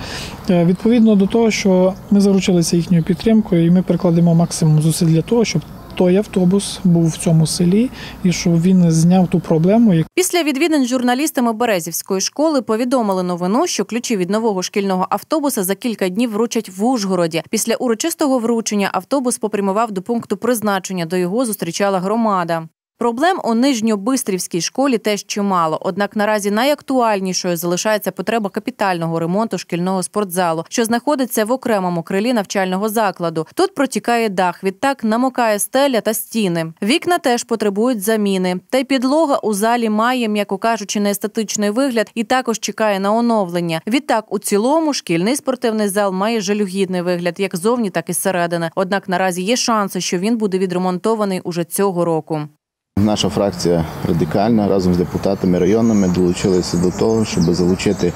Е, Відповідно до того, що ми заручилися їхньою підтримкою, і ми прикладемо максимум зусиль для того, щоб той автобус був в цьому селі і що він зняв ту проблему, Після відвідин журналістами Березівської школи повідомили новину, що ключі від нового шкільного автобуса за кілька днів вручать в Ужгороді. Після урочистого вручення автобус попрямував до пункту призначення, До його зустрічала громада. Проблем у Нижньобистрівській школі теж чимало. Однак наразі найактуальнішою залишається потреба капітального ремонту шкільного спортзалу, що знаходиться в окремому крилі навчального закладу. Тут протікає дах, відтак намокає стеля та стіни. Вікна теж потребують заміни. Та й підлога у залі має, м'яко кажучи, неестетичний вигляд і також чекає на оновлення. Відтак, у цілому, шкільний спортивний зал має жалюгідний вигляд як зовні, так і зсередини. Однак наразі є шанси, що він буде відремонтований уже цього року. Наша фракція радикальна разом з депутатами районними долучилися до того, щоб залучити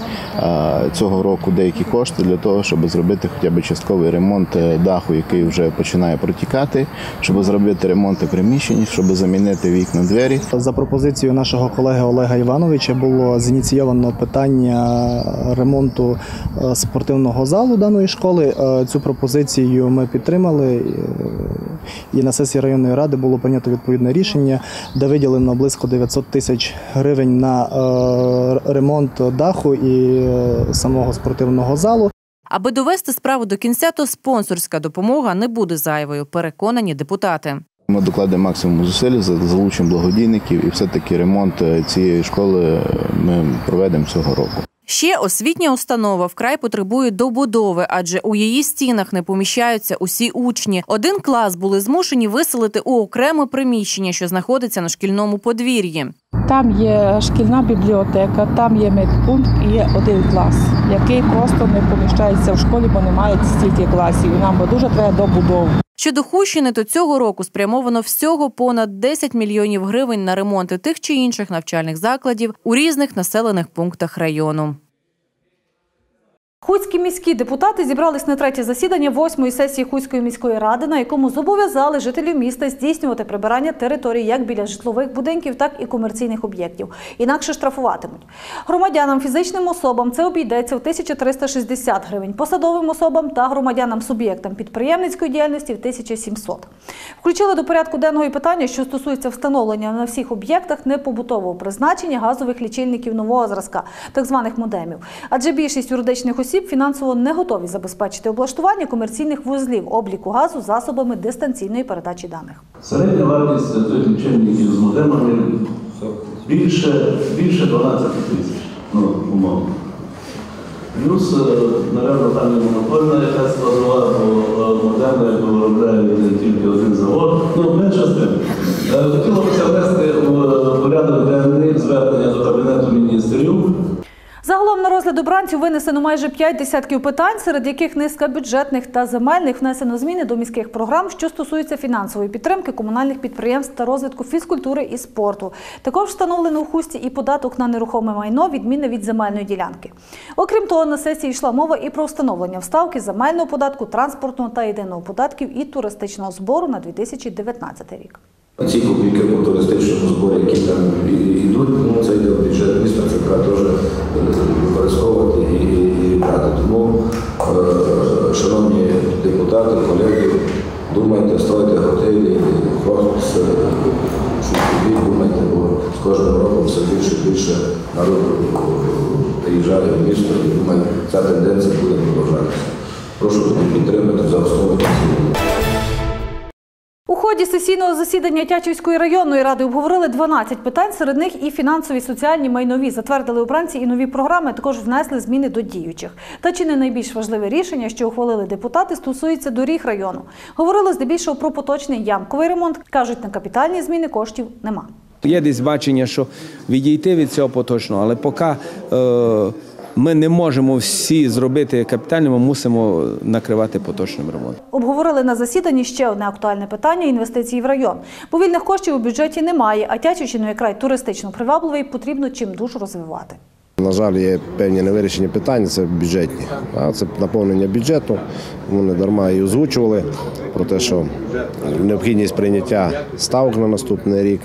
цього року деякі кошти для того, щоб зробити хоча б частковий ремонт е, даху, який вже починає протікати, щоб зробити ремонти приміщень, щоб замінити вікна двері. За пропозицією нашого колеги Олега Івановича було зініційовано питання ремонту е, спортивного залу даної школи. Е, Цю пропозицію ми підтримали. І на сесії районної ради було прийнято відповідне рішення, де виділено близько 900 тисяч гривень на е, ремонт даху і е, самого спортивного залу. Аби довести справу до кінця, то спонсорська допомога не буде зайвою. Переконані депутати. Ми докладемо максимум зусиль, за- залучимо благодійників і все-таки ремонт е, цієї школи ми проведемо цього року. Ще освітня установа вкрай потребує добудови, адже у її стінах не поміщаються усі учні. Один клас були змушені виселити у окреме приміщення, що знаходиться на шкільному подвір'ї. Там є шкільна бібліотека, там є медпункт і є один клас, який просто не поміщається в школі, бо немає стільки класів. І нам дуже треба добудову. Щодо Хущини, то цього року спрямовано всього понад 10 мільйонів гривень на ремонти тих чи інших навчальних закладів у різних населених пунктах району. Хуцькі міські депутати зібрались на третє засідання восьмої сесії Хуцької міської ради, на якому зобов'язали жителів міста здійснювати прибирання територій як біля житлових будинків, так і комерційних об'єктів. Інакше штрафуватимуть. Громадянам фізичним особам це обійдеться в 1360 гривень, посадовим особам та громадянам суб'єктам підприємницької діяльності в 1700. Включили до порядку денного і питання, що стосується встановлення на всіх об'єктах непобутового призначення газових лічильників нового зразка, так званих модемів. Адже більшість юридичних осіб фінансово не готові забезпечити облаштування комерційних вузлів обліку газу засобами дистанційної передачі даних. Середня вартість цих з модемами більше, більше 12 тисяч, ну, умовно. Плюс, е, напевно, там є монопольна якась складова, бо е, модеми якби виробляє тільки один завод. Ну, менше з тим. Е, Хотілося внести в порядок денний звернення до Кабінету міністрів Загалом на розгляд обранців винесено майже п'ять десятків питань, серед яких низка бюджетних та земельних внесено зміни до міських програм, що стосуються фінансової підтримки комунальних підприємств та розвитку фізкультури і спорту. Також встановлено у хусті і податок на нерухоме майно, відмінне від земельної ділянки. Окрім того, на сесії йшла мова і про встановлення вставки земельного податку, транспортного та єдиного податків і туристичного збору на 2019 рік. Ці копійки по туристичному зборі, які там йдуть, ну це йде в бюджет міста, це треба теж е, використовувати і, і, і брати. Тому, е, шановні депутати, колеги, думайте, стройте готелі, хоспіс, е, щось думайте, бо з кожним роком все більше і більше народу е, приїжджає в місто і думаю, ця тенденція буде продовжатися. Прошу підтримати за основу. Ході сесійного засідання Тячівської районної ради обговорили 12 питань. Серед них і фінансові, соціальні, майнові. Затвердили обранці і нові програми. Також внесли зміни до діючих. Та чи не найбільш важливе рішення, що ухвалили депутати, стосується доріг району. Говорили здебільшого про поточний ямковий ремонт. кажуть, на капітальні зміни коштів нема. Є десь бачення, що відійти від цього поточного, але поки е, ми не можемо всі зробити капітально, ми мусимо накривати поточним ремонтом. Обговорили на засіданні ще одне актуальне питання інвестицій в район. Бо вільних коштів у бюджеті немає, а Тячівщину, як край туристично привабливий, потрібно чим душу розвивати. На жаль, є певні невирішені питання, це бюджетні. А це наповнення бюджету. Вони дарма і озвучували про те, що необхідність прийняття ставок на наступний рік.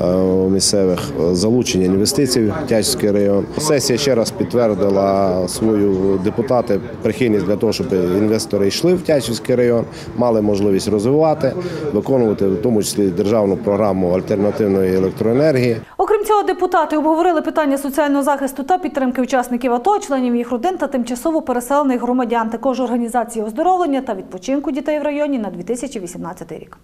Е, місцевих залучення інвестицій в Тячівський район. Сесія ще раз підтвердила свою депутати прихильність для того, щоб інвестори йшли в Тячівський район, мали можливість розвивати, виконувати в тому числі державну програму альтернативної електроенергії. Окрім цього, депутати обговорили питання соціального захисту та підтримки учасників АТО, членів їх родин та тимчасово переселених громадян, також організації оздоровлення та відпочинку дітей в районі на 2018 рік.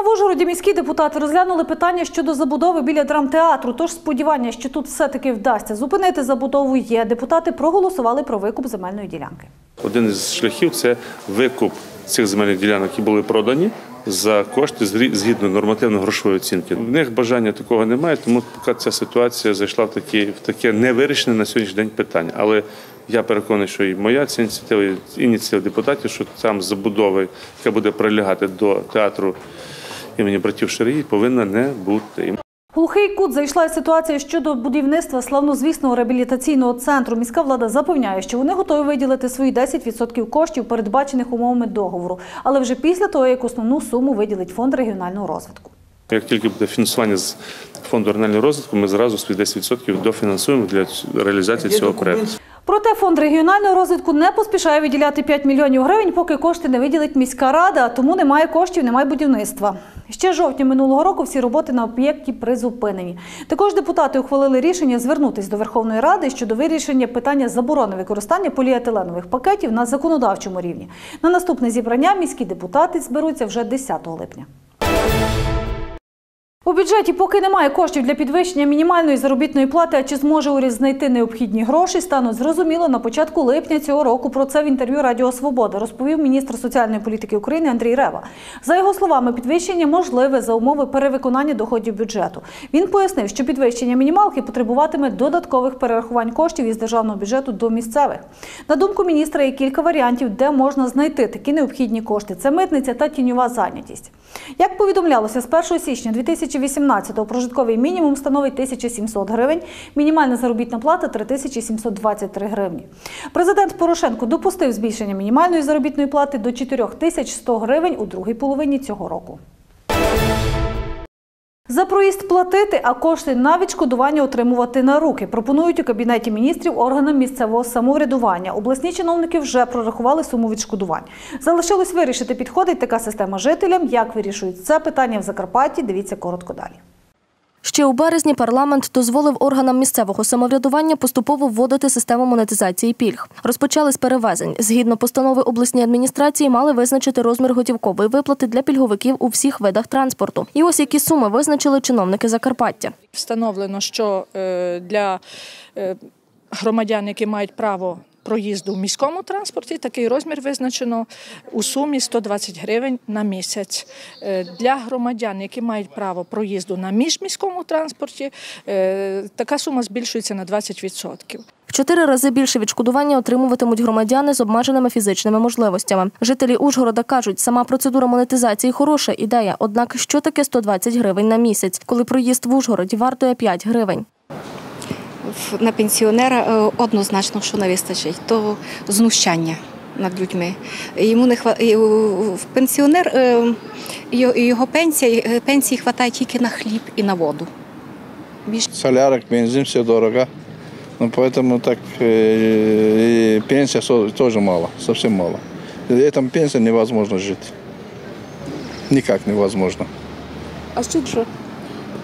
А в Ужгороді міські депутати розглянули питання щодо забудови біля драмтеатру. Тож сподівання, що тут все-таки вдасться зупинити забудову, є. Депутати проголосували про викуп земельної ділянки. Один із шляхів це викуп цих земельних ділянок, які були продані за кошти згідно нормативно-грошової оцінки. В них бажання такого немає, тому поки ця ситуація зайшла в такі в таке невирішене на сьогоднішній день питання. Але я переконаний, що і моя ця ініціатива, і ініціатива депутатів, що там забудови, яка буде прилягати до театру імені братів Шарії, повинна не бути. Глухий кут зайшла ситуація щодо будівництва славнозвісного реабілітаційного центру. Міська влада запевняє, що вони готові виділити свої 10% коштів, передбачених умовами договору, але вже після того, як основну суму виділить фонд регіонального розвитку. Як тільки буде фінансування з фонду регіонального розвитку, ми зразу свої 10% дофінансуємо для реалізації цього проекту. Проте фонд регіонального розвитку не поспішає виділяти 5 мільйонів гривень, поки кошти не виділить міська рада, тому немає коштів, немає будівництва. Ще жовтня минулого року всі роботи на об'єкті призупинені. Також депутати ухвалили рішення звернутися до Верховної Ради щодо вирішення питання заборони використання поліетиленових пакетів на законодавчому рівні. На наступне зібрання міські депутати зберуться вже 10 липня. У бюджеті поки немає коштів для підвищення мінімальної заробітної плати, а чи зможе уряд знайти необхідні гроші, стане зрозуміло на початку липня цього року. Про це в інтерв'ю Радіо Свобода розповів міністр соціальної політики України Андрій Рева. За його словами, підвищення можливе за умови перевиконання доходів бюджету. Він пояснив, що підвищення мінімалки потребуватиме додаткових перерахувань коштів із державного бюджету до місцевих. На думку міністра, є кілька варіантів, де можна знайти такі необхідні кошти. Це митниця та тіньова зайнятість. Як повідомлялося, з 1 січня 2018-го прожитковий мінімум становить 1700 гривень, мінімальна заробітна плата 3723 гривні. Президент Порошенко допустив збільшення мінімальної заробітної плати до 4100 гривень у другій половині цього року. За проїзд платити, а кошти на відшкодування отримувати на руки. Пропонують у кабінеті міністрів органам місцевого самоврядування. Обласні чиновники вже прорахували суму відшкодувань. Залишилось вирішити, підходить така система жителям. Як вирішують це питання в Закарпатті? Дивіться коротко далі. Ще у березні парламент дозволив органам місцевого самоврядування поступово вводити систему монетизації пільг. Розпочали з перевезень. Згідно постанови обласні адміністрації мали визначити розмір готівкової виплати для пільговиків у всіх видах транспорту. І ось які суми визначили чиновники Закарпаття. Встановлено, що е, для е, громадян, які мають право проїзду в міському транспорті, такий розмір визначено у сумі 120 гривень на місяць. Е, Для громадян, які мають право проїзду на міжміському транспорті, е, така сума збільшується на 20%. В чотири рази більше відшкодування отримуватимуть громадяни з обмеженими фізичними можливостями. Жителі Ужгорода кажуть, сама процедура монетизації хороша ідея. Однак, що таке 120 гривень на місяць, коли проїзд в Ужгороді вартує 5 гривень? на пенсіонера е, однозначно, що не вистачить, то знущання над людьми. Йому не хва... і, у- в пенсіонер е, його- його пенсія е, пенсії вистачає тільки на хліб і на воду. Солярок, бензин, все дорого. Ну, поэтому так э, и пенсия со- тоже мало, совсем мало. И этом пенсия невозможно жить. Никак невозможно. А що? що?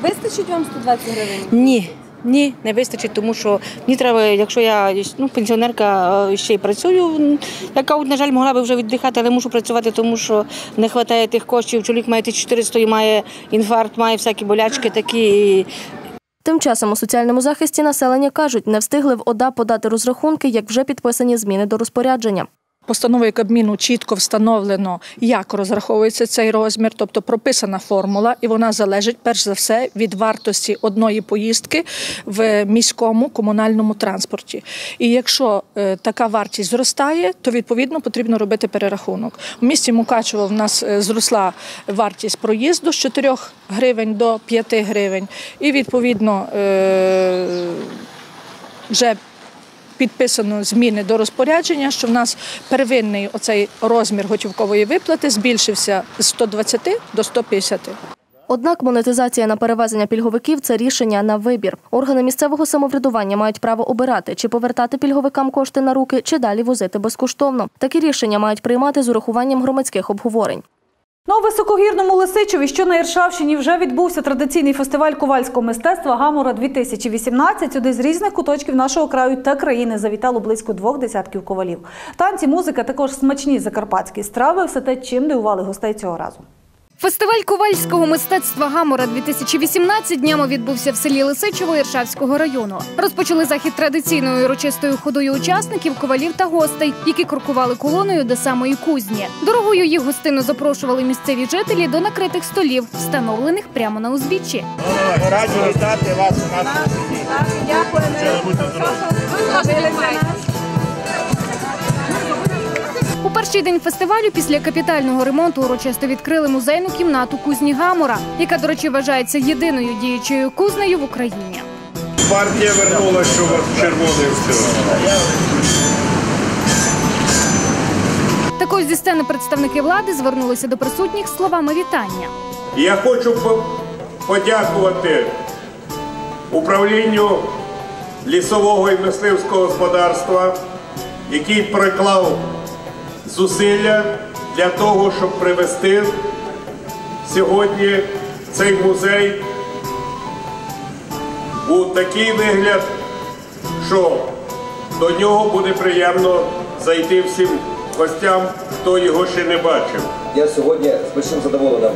Вистачить вам 120 гривень? Ні, ні, не вистачить, тому що мені треба, якщо я ну, пенсіонерка е, ще й працюю, яка, на жаль, могла би вже віддихати, але мушу працювати, тому що не вистачає тих коштів. Чоловік має 1400 і має інфаркт, має всякі болячки такі. Тим часом у соціальному захисті населення кажуть, не встигли в ОДА подати розрахунки, як вже підписані зміни до розпорядження. Постановою Кабміну чітко встановлено, як розраховується цей розмір, тобто прописана формула, і вона залежить перш за все від вартості одної поїздки в міському комунальному транспорті. І якщо е, така вартість зростає, то відповідно потрібно робити перерахунок. У місті Мукачево в нас е, зросла вартість проїзду з 4 гривень до 5 гривень, і відповідно е, вже підписано зміни до розпорядження, що в нас первинний оцей розмір готівкової виплати збільшився з 120 до 150. Однак монетизація на перевезення пільговиків це рішення на вибір. Органи місцевого самоврядування мають право обирати, чи повертати пільговикам кошти на руки, чи далі возити безкоштовно. Такі рішення мають приймати з урахуванням громадських обговорень. У високогірному Лисичеві, що на Іршавщині, вже відбувся традиційний фестиваль ковальського мистецтва Гамора 2018 Сюди з різних куточків нашого краю та країни завітало близько двох десятків ковалів. Танці, музика, також смачні закарпатські страви. Все те, чим дивували гостей цього разу. Фестиваль ковальського мистецтва Гамора 2018 днями відбувся в селі Лисичево Іршавського району. Розпочали захід традиційною урочистою ходою учасників, ковалів та гостей, які крокували колоною до самої кузні. Дорогою їх гостину запрошували місцеві жителі до накритих столів, встановлених прямо на узбіччі. Раді вітати вас у нашому селі. У перший день фестивалю після капітального ремонту урочисто відкрили музейну кімнату кузні Гамора, яка, до речі, вважається єдиною діючою кузнею в Україні. Партія вернулася, що в червоний. Також зі сцени представники влади звернулися до присутніх словами вітання. Я хочу подякувати управлінню лісового і мисливського господарства, який приклав зусилля для того, щоб привести сьогодні цей музей у такий вигляд, що до нього буде приємно зайти всім гостям, хто його ще не бачив. Я сегодня с большим задоволенным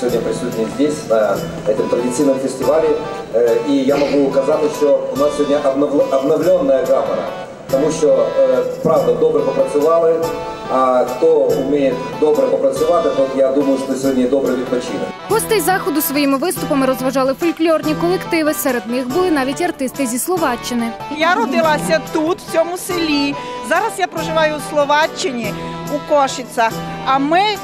сегодня присутствую здесь, на этом традиционном фестивале. Э, И я могу указать, що у нас сьогодні обновл- обновленная гамора. Тому що, е, правда, добре попрацювали, а хто вміє добре попрацювати, то я думаю, що сьогодні добре відпочине. Гостей заходу своїми виступами розважали фольклорні колективи. Серед них були навіть артисти зі Словаччини. Я родилася тут, в цьому селі. Зараз я проживаю у Словаччині, у Кошицях. А ми е,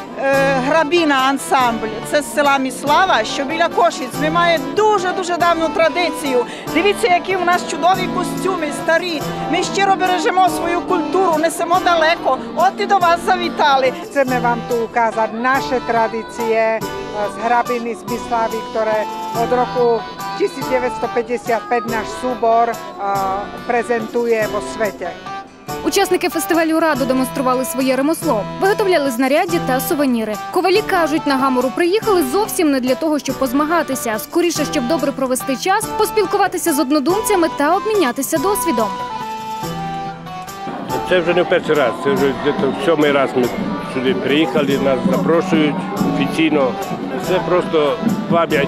грабіна ансамбль. Це з села Міслава, що біля Кошиць. Ми маємо дуже дуже давну традицію. Дивіться, які в нас чудові костюми, старі. Ми щиро бережемо свою культуру, несемо далеко. От і до вас завітали. Chceme vám tu ukázať naše tradície z hrabiny z Bislavy, ktoré od roku 1955 náš súbor a, prezentuje vo svete. Учасники фестивалю раду демонстрували своє ремесло, виготовляли знаряддя та сувеніри. Ковалі кажуть, на гамору приїхали зовсім не для того, щоб позмагатися, а скоріше, щоб добре провести час, поспілкуватися з однодумцями та обмінятися досвідом. Це вже не перший раз, це вже в сьомий раз ми сюди приїхали, нас запрошують офіційно. Це просто пам'ять,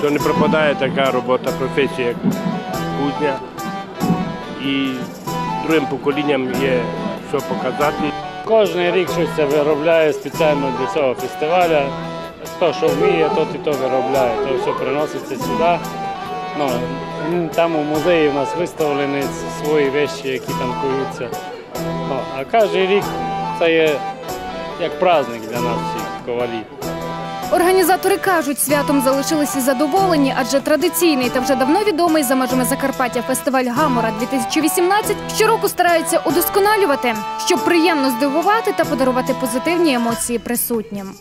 що не пропадає така робота, професія, як кузня. Другим поколінням є що показати. Кожен рік щось виробляє спеціально для цього фестиваля. Хто що вміє, тот і то виробляє, то все приноситься сюди. Ну, там у музеї в нас виставлені свої речі, які там куються. Ну, а кожен рік це є як праздник для нас всіх ковалів. Організатори кажуть, святом залишилися задоволені, адже традиційний та вже давно відомий за межами Закарпаття фестиваль Гамора 2018 щороку стараються удосконалювати, щоб приємно здивувати та подарувати позитивні емоції присутнім.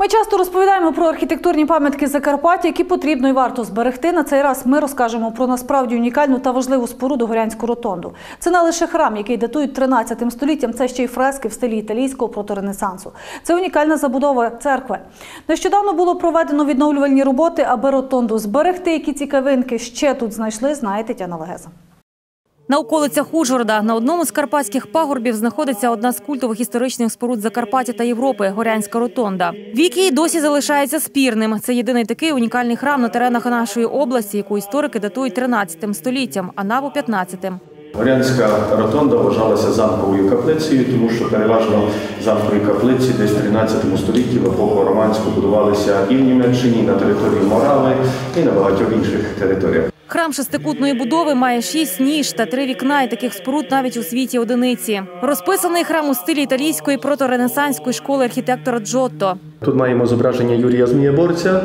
Ми часто розповідаємо про архітектурні пам'ятки Закарпаття, які потрібно і варто зберегти. На цей раз ми розкажемо про насправді унікальну та важливу споруду Горянську ротонду. Це не лише храм, який датують 13 століттям, це ще й фрески в стилі італійського проторенесансу. Це унікальна забудова церкви. Нещодавно було проведено відновлювальні роботи, аби ротонду зберегти. Які цікавинки ще тут знайшли, знає Тетяна Легеза. На околицях Ужгорода на одному з карпатських пагорбів знаходиться одна з культових історичних споруд Закарпаття та Європи Горянська ротонда. Вік її досі залишається спірним. Це єдиний такий унікальний храм на теренах нашої області, яку історики датують 13 століттям, а наву 15 Горянська ротонда вважалася замковою каплицею, тому що переважно замкові каплиці десь в 13 столітті в епоху романську будувалися і в Німеччині, і на території Морави, і на багатьох інших територіях. Храм шестикутної будови має шість ніж та три вікна, і таких споруд навіть у світі одиниці. Розписаний храм у стилі італійської проторенесанської школи архітектора Джотто. Тут маємо зображення Юрія Змієборця,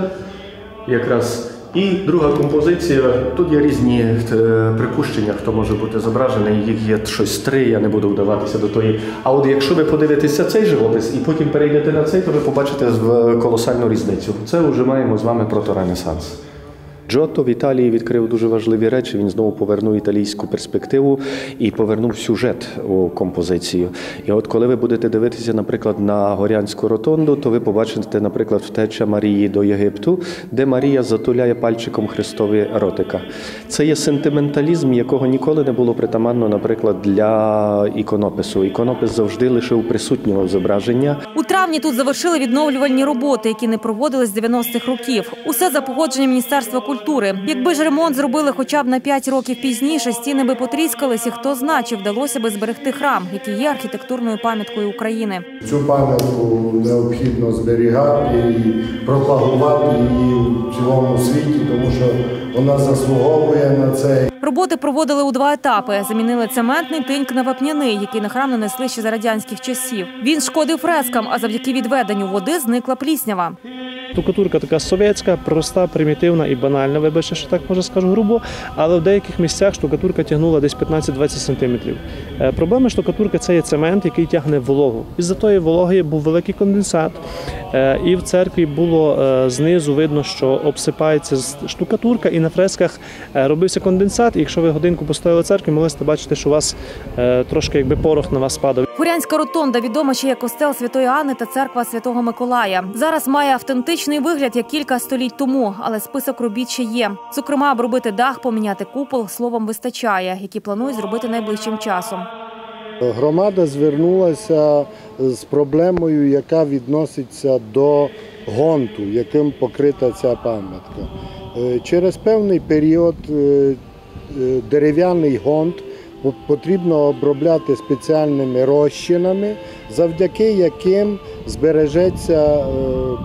якраз І друга композиція. Тут є різні е, припущення, хто може бути зображений. Їх є щось три, я не буду вдаватися до тої. А от якщо ви подивитеся цей живопис і потім перейдете на цей, то ви побачите колосальну різницю. Це вже маємо з вами проторенесанс. Джотто в Італії відкрив дуже важливі речі. Він знову повернув італійську перспективу і повернув сюжет у композицію. І от коли ви будете дивитися, наприклад, на Горянську ротонду, то ви побачите, наприклад, втеча Марії до Єгипту, де Марія затуляє пальчиком Христові ротика. Це є сентименталізм, якого ніколи не було притаманно, наприклад, для іконопису. Іконопис завжди лишив присутнього зображення. У травні тут завершили відновлювальні роботи, які не проводили з 90-х років. Усе за погодженням Міністерства культури. Якби ж ремонт зробили хоча б на 5 років пізніше, стіни би потріскались, і хто знає, чи вдалося би зберегти храм, який є архітектурною пам'яткою України. Цю пам'ятку необхідно зберігати і пропагувати її в цілому світі, тому що вона заслуговує на це. Роботи проводили у два етапи. Замінили цементний тиньк на вапняний, який на храм нанесли ще за радянських часів. Він шкодив фрескам, а завдяки відведенню води зникла пліснява. Штукатурка така совєтська, проста, примітивна і банальна, вибачте, що так може скажу грубо, але в деяких місцях штукатурка тягнула десь 15-20 сантиметрів. Е, Проблема штукатурки це є цемент, який тягне вологу. Із-за тої вологи був великий конденсат, е, і в церкві було е, знизу видно, що обсипається штукатурка, і на фресках е, робився конденсат. І якщо ви годинку постояли церкві, могли сте бачити, що у вас е, трошки якби порох на вас падав. Горянська ротонда відома ще як костел Святої Анни та церква Святого Миколая. Зараз має автентичний вигляд як кілька століть тому, але список робіт ще є. Зокрема, обробити дах, поміняти купол словом вистачає, які планують зробити найближчим часом. Громада звернулася з проблемою, яка відноситься до гонту, яким покрита ця пам'ятка. Е, Через певний період е, е, дерев'яний гонт потрібно обробляти спеціальними розчинами, завдяки яким збережеться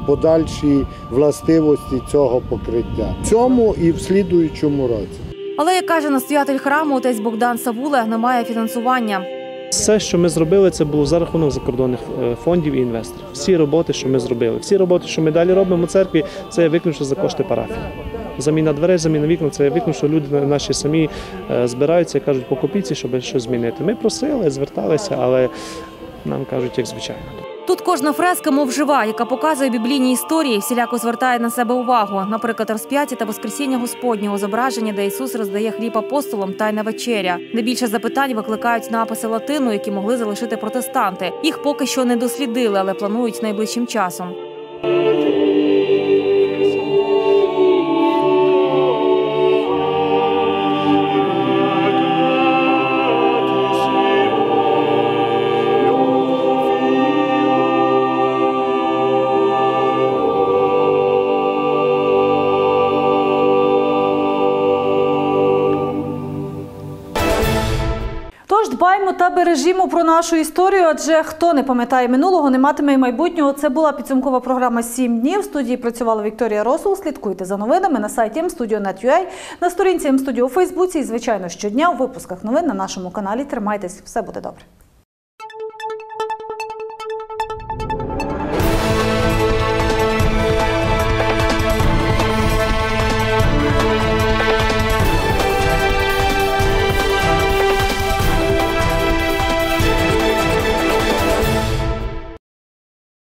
подальші властивості цього покриття. В цьому і в слідуючому році. Але як каже настоятель храму, отець Богдан Савуле, немає фінансування. Все, що ми зробили, це було за рахунок закордонних е, фондів і інвесторів. Всі роботи, що ми зробили, всі роботи, що ми далі робимо у церкві, це виключно за кошти парафії. Заміна дверей, заміна вікна це виключно люди наші самі е, збираються і кажуть по копійці, щоб щось змінити. Ми просили, зверталися, але нам кажуть, як звичайно. Тут кожна фреска, мов жива, яка показує біблійні історії, всіляко звертає на себе увагу. Наприклад, розп'яття та воскресіння Господнього зображення, де Ісус роздає хліб апостолам тайна вечеря. Найбільше запитань викликають написи латину, які могли залишити протестанти. Їх поки що не дослідили, але планують найближчим часом. Бережімо про нашу історію, адже хто не пам'ятає минулого, не матиме і майбутнього. Це була підсумкова програма «7 днів. В студії працювала Вікторія Росул. Слідкуйте за новинами на сайті mstudio.net.ua, на сторінці МСтудіо у Фейсбуці і, звичайно, щодня у випусках новин на нашому каналі. Тримайтесь, все буде добре.